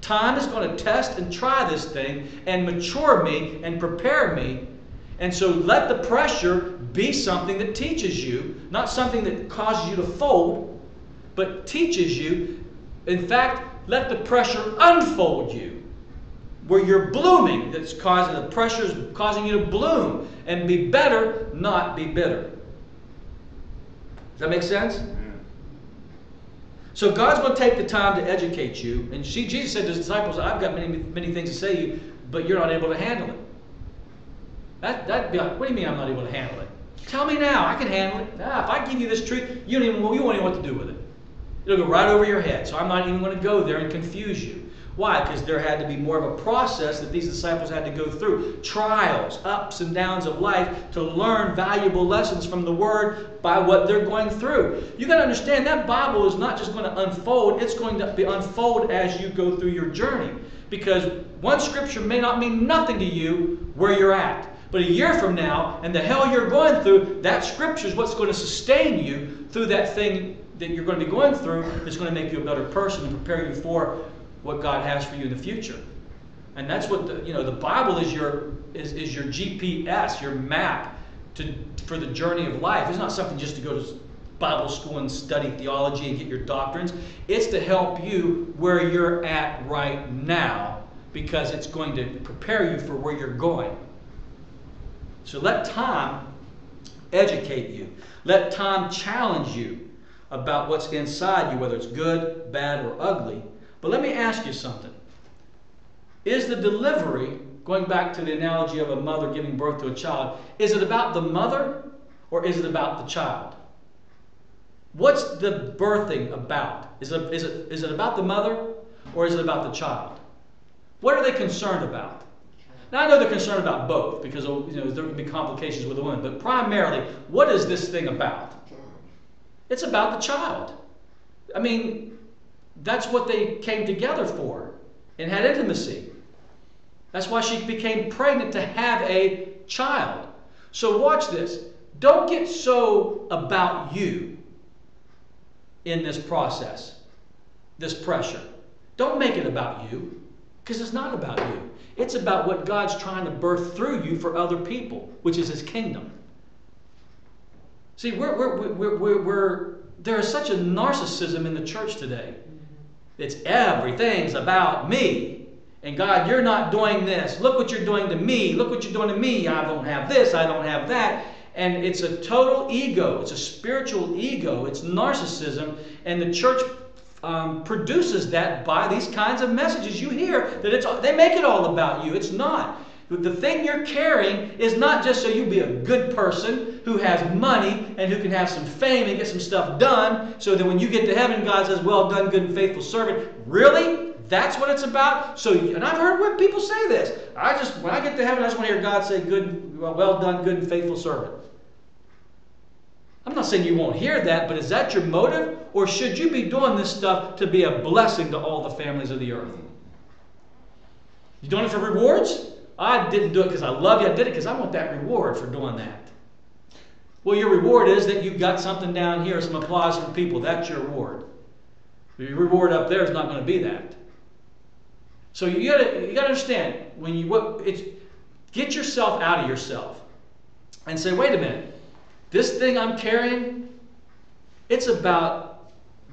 Time is going to test and try this thing and mature me and prepare me. And so let the pressure be something that teaches you, not something that causes you to fold, but teaches you. In fact, let the pressure unfold you. Where you're blooming, that's causing the pressure is causing you to bloom and be better, not be bitter. Does that make sense? So God's going to take the time to educate you. And she, Jesus said to his disciples, I've got many, many things to say to you, but you're not able to handle it. That, that'd be like, what do you mean I'm not able to handle it? Tell me now, I can handle it. Nah, if I give you this truth, you don't even you won't even know what to do with it. It'll go right over your head. So I'm not even going to go there and confuse you. Why? Because there had to be more of a process that these disciples had to go through. Trials, ups and downs of life to learn valuable lessons from the Word by what they're going through. You got to understand that Bible is not just going to unfold, it's going to be unfold as you go through your journey. Because one scripture may not mean nothing to you where you're at. But a year from now, and the hell you're going through, that scripture is what's going to sustain you through that thing that you're going to be going through that's going to make you a better person and prepare you for what God has for you in the future. And that's what the you know the Bible is your is, is your GPS, your map to for the journey of life. It's not something just to go to Bible school and study theology and get your doctrines. It's to help you where you're at right now because it's going to prepare you for where you're going. So let time educate you. Let time challenge you about what's inside you, whether it's good, bad, or ugly but let me ask you something. Is the delivery, going back to the analogy of a mother giving birth to a child, is it about the mother or is it about the child? What's the birthing about? Is it, is it, is it about the mother or is it about the child? What are they concerned about? Now, I know they're concerned about both because oh, you know, there can be complications with the woman, but primarily, what is this thing about? It's about the child. I mean, that's what they came together for and had intimacy. That's why she became pregnant to have a child. So, watch this. Don't get so about you in this process, this pressure. Don't make it about you. Because it's not about you. It's about what God's trying to birth through you for other people, which is His kingdom. See, we're, we're, we're, we're, there is such a narcissism in the church today. It's everything's about me. And God, you're not doing this. Look what you're doing to me. Look what you're doing to me. I don't have this. I don't have that. And it's a total ego. It's a spiritual ego. It's narcissism. And the church um, produces that by these kinds of messages you hear that it's they make it all about you. It's not. The thing you're carrying is not just so you be a good person who has money and who can have some fame and get some stuff done, so that when you get to heaven, God says, Well done, good and faithful servant. Really? That's what it's about? So, and I've heard people say this. I just, when I get to heaven, I just want to hear God say, Good, well done, good and faithful servant. I'm not saying you won't hear that, but is that your motive? Or should you be doing this stuff to be a blessing to all the families of the earth? You doing it for rewards? I didn't do it because I love you. I did it because I want that reward for doing that. Well, your reward is that you've got something down here, some applause from people. That's your reward. Your reward up there is not going to be that. So you got to you got to understand when you what it's get yourself out of yourself and say, wait a minute, this thing I'm carrying, it's about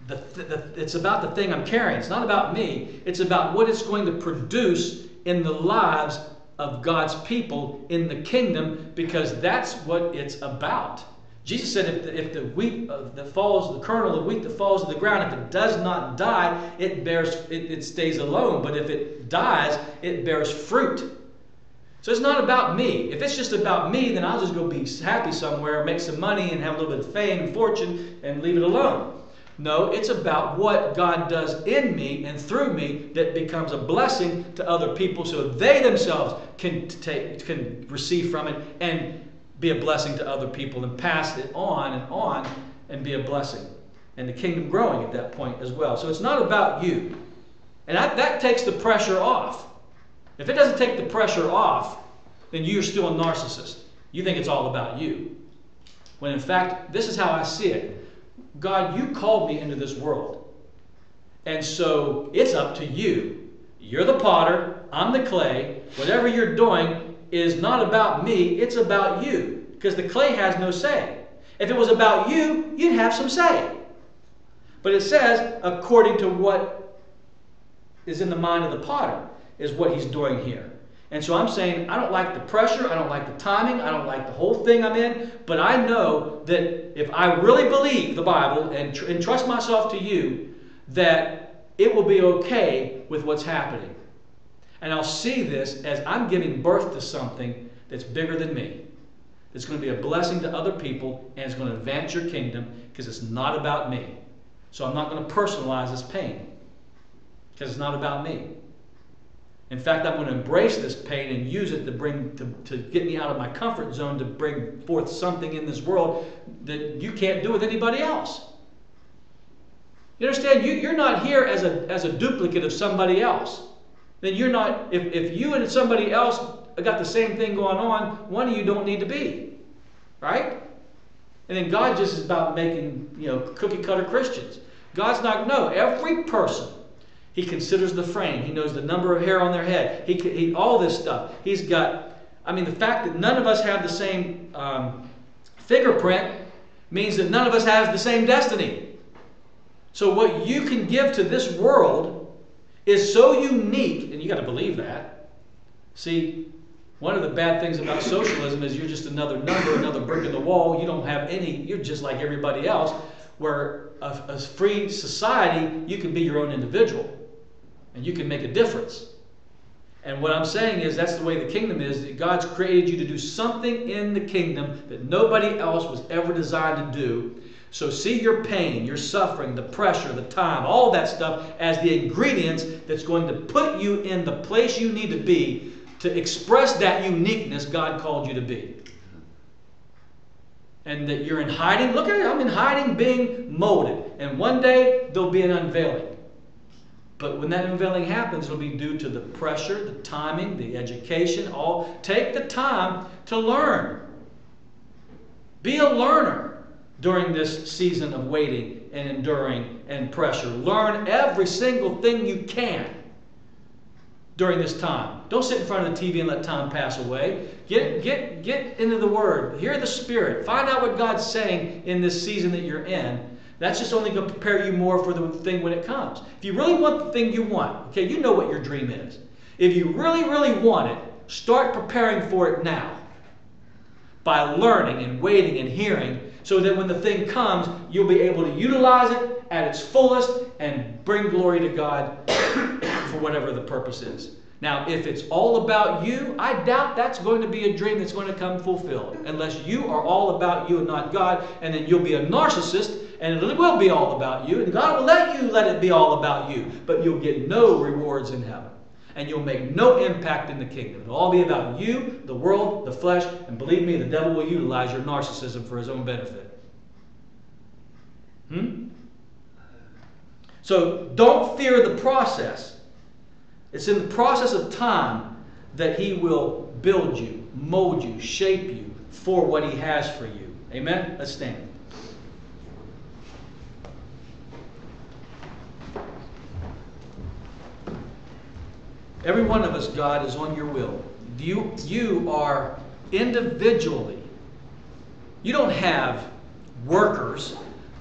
the, the it's about the thing I'm carrying. It's not about me. It's about what it's going to produce in the lives of God's people in the kingdom because that's what it's about. Jesus said if the, if the wheat that falls, the kernel of wheat that falls to the ground, if it does not die, it bears, it, it stays alone. But if it dies, it bears fruit. So it's not about me. If it's just about me, then I'll just go be happy somewhere, make some money, and have a little bit of fame and fortune, and leave it alone. No, it's about what God does in me and through me that becomes a blessing to other people so they themselves can take can receive from it and be a blessing to other people and pass it on and on and be a blessing. And the kingdom growing at that point as well. So it's not about you. And that, that takes the pressure off. If it doesn't take the pressure off, then you're still a narcissist. You think it's all about you. When in fact, this is how I see it. God, you called me into this world. And so it's up to you. You're the potter, I'm the clay. Whatever you're doing is not about me, it's about you. Because the clay has no say. If it was about you, you'd have some say. But it says, according to what is in the mind of the potter, is what he's doing here. And so I'm saying, I don't like the pressure, I don't like the timing, I don't like the whole thing I'm in, but I know that if I really believe the Bible and, tr- and trust myself to you, that it will be okay with what's happening. And I'll see this as I'm giving birth to something that's bigger than me. It's going to be a blessing to other people and it's going to advance your kingdom because it's not about me. So I'm not going to personalize this pain because it's not about me. In fact, I'm going to embrace this pain and use it to bring to, to get me out of my comfort zone to bring forth something in this world that you can't do with anybody else. You understand? You, you're not here as a, as a duplicate of somebody else. Then you're not, if, if you and somebody else got the same thing going on, one of you don't need to be. Right? And then God just is about making, you know, cookie cutter Christians. God's not, no, every person he considers the frame. He knows the number of hair on their head. He, he all this stuff. He's got. I mean, the fact that none of us have the same um, fingerprint means that none of us has the same destiny. So what you can give to this world is so unique, and you got to believe that. See, one of the bad things about socialism is you're just another number, another brick in the wall. You don't have any. You're just like everybody else. Where a, a free society, you can be your own individual and you can make a difference. And what I'm saying is that's the way the kingdom is. That God's created you to do something in the kingdom that nobody else was ever designed to do. So see your pain, your suffering, the pressure, the time, all that stuff as the ingredients that's going to put you in the place you need to be to express that uniqueness God called you to be. And that you're in hiding. Look at it, I'm in hiding being molded. And one day there'll be an unveiling. But when that unveiling happens, it'll be due to the pressure, the timing, the education, all. Take the time to learn. Be a learner during this season of waiting and enduring and pressure. Learn every single thing you can. during this time. Don't sit in front of the TV and let time pass away. Get, get, get into the Word. Hear the Spirit. Find out what God's saying in this season that you're in. That's just only going to prepare you more for the thing when it comes. If you really want the thing you want, okay, you know what your dream is. If you really, really want it, start preparing for it now by learning and waiting and hearing so that when the thing comes, you'll be able to utilize it at its fullest and bring glory to God [COUGHS] for whatever the purpose is. Now, if it's all about you, I doubt that's going to be a dream that's going to come fulfilled unless you are all about you and not God, and then you'll be a narcissist and it will be all about you, and God will let you let it be all about you, but you'll get no rewards in heaven. And you'll make no impact in the kingdom. It'll all be about you, the world, the flesh, and believe me, the devil will utilize your narcissism for his own benefit. Hmm? So don't fear the process. It's in the process of time that He will build you, mold you, shape you for what He has for you. Amen? Let's stand. Every one of us, God, is on your will. You, you are individually. You don't have workers.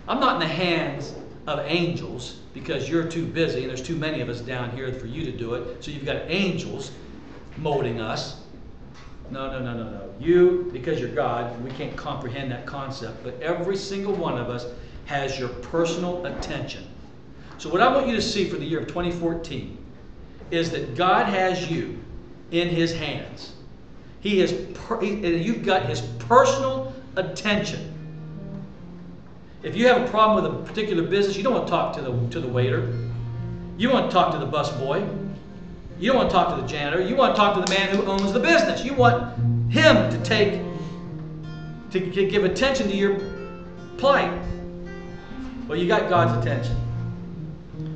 I'm not in the hands of angels because you're too busy and there's too many of us down here for you to do it. So you've got angels molding us. No, no, no, no, no. You, because you're God, we can't comprehend that concept, but every single one of us has your personal attention. So, what I want you to see for the year of 2014 is that God has you in His hands. He per- you've got His personal attention. If you have a problem with a particular business, you don't want to talk to the, to the waiter. You want to talk to the bus boy. You don't want to talk to the janitor. You want to talk to the man who owns the business. You want him to take, to give attention to your plight. Well, you got God's attention.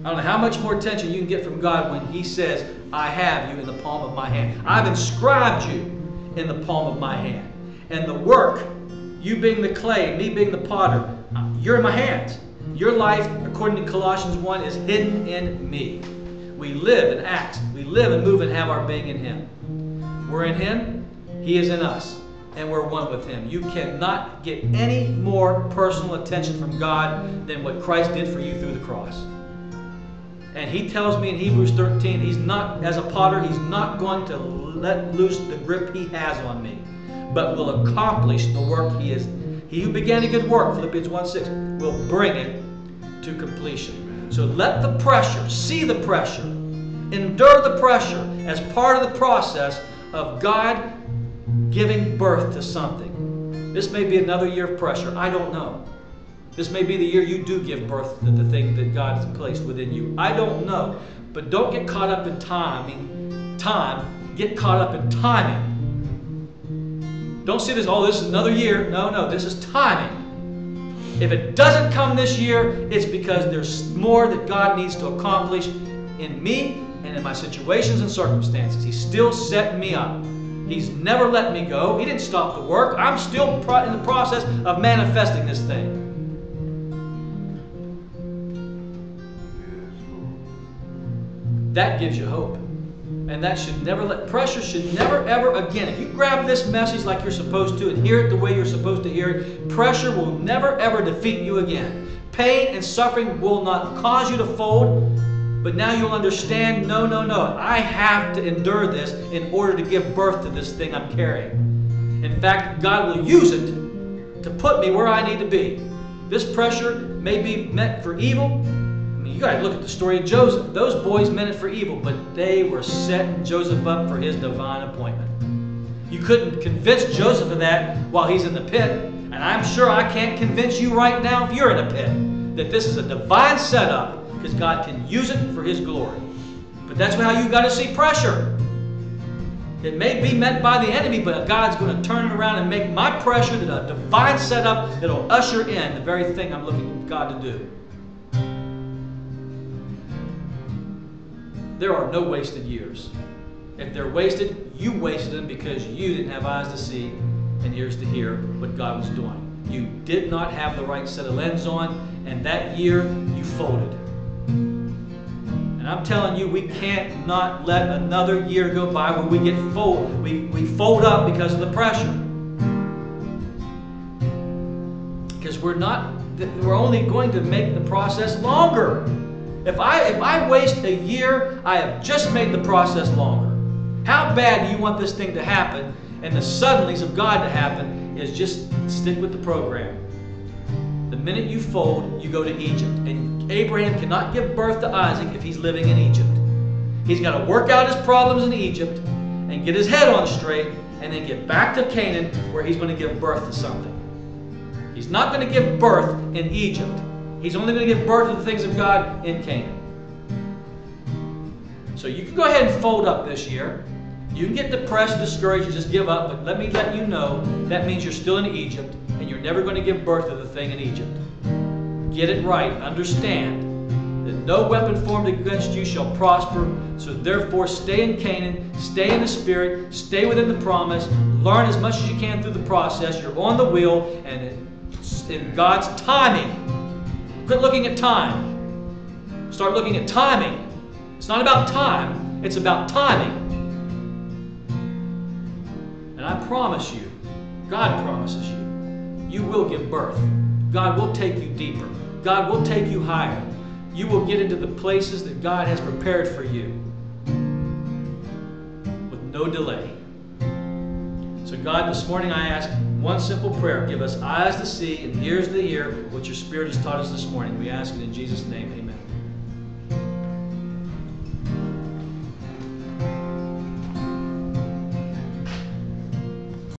I don't know how much more attention you can get from God when He says, I have you in the palm of my hand. I've inscribed you in the palm of my hand. And the work, you being the clay, me being the potter, you're in my hands. Your life, according to Colossians 1, is hidden in me. We live and act, we live and move and have our being in Him. We're in Him, He is in us, and we're one with Him. You cannot get any more personal attention from God than what Christ did for you through the cross. And He tells me in Hebrews 13, He's not, as a potter, He's not going to let loose the grip He has on me, but will accomplish the work He is he who began a good work, Philippians 1 6, will bring it to completion. So let the pressure, see the pressure, endure the pressure as part of the process of God giving birth to something. This may be another year of pressure. I don't know. This may be the year you do give birth to the thing that God has placed within you. I don't know. But don't get caught up in timing. Time. Get caught up in timing don't see this, oh, this is another year. No, no, this is timing. If it doesn't come this year, it's because there's more that God needs to accomplish in me and in my situations and circumstances. He's still setting me up. He's never let me go. He didn't stop the work. I'm still in the process of manifesting this thing. That gives you hope. And that should never let, pressure should never ever again, if you grab this message like you're supposed to and hear it the way you're supposed to hear it, pressure will never ever defeat you again. Pain and suffering will not cause you to fold, but now you'll understand no, no, no. I have to endure this in order to give birth to this thing I'm carrying. In fact, God will use it to put me where I need to be. This pressure may be meant for evil, you got to look at the story of Joseph. Those boys meant it for evil, but they were setting Joseph up for his divine appointment. You couldn't convince Joseph of that while he's in the pit. And I'm sure I can't convince you right now if you're in a pit that this is a divine setup because God can use it for his glory. But that's how you got to see pressure. It may be meant by the enemy, but God's going to turn it around and make my pressure a divine setup that'll usher in the very thing I'm looking God to do. There are no wasted years. If they're wasted, you wasted them because you didn't have eyes to see and ears to hear what God was doing. You did not have the right set of lens on, and that year you folded. And I'm telling you, we can't not let another year go by where we get fold, we, we fold up because of the pressure. Because we're not, we're only going to make the process longer. If I if I waste a year, I have just made the process longer. How bad do you want this thing to happen and the suddenlies of God to happen is just stick with the program. The minute you fold, you go to Egypt. And Abraham cannot give birth to Isaac if he's living in Egypt. He's got to work out his problems in Egypt and get his head on straight and then get back to Canaan where he's going to give birth to something. He's not going to give birth in Egypt. He's only going to give birth to the things of God in Canaan. So you can go ahead and fold up this year. You can get depressed, discouraged, and just give up, but let me let you know that means you're still in Egypt and you're never going to give birth to the thing in Egypt. Get it right. Understand that no weapon formed against you shall prosper. So therefore, stay in Canaan, stay in the Spirit, stay within the promise, learn as much as you can through the process. You're on the wheel, and in God's timing. Quit looking at time. Start looking at timing. It's not about time, it's about timing. And I promise you, God promises you, you will give birth. God will take you deeper. God will take you higher. You will get into the places that God has prepared for you with no delay. So, God, this morning I ask one simple prayer give us eyes to see and ears to hear what your Spirit has taught us this morning. We ask it in Jesus' name. Amen.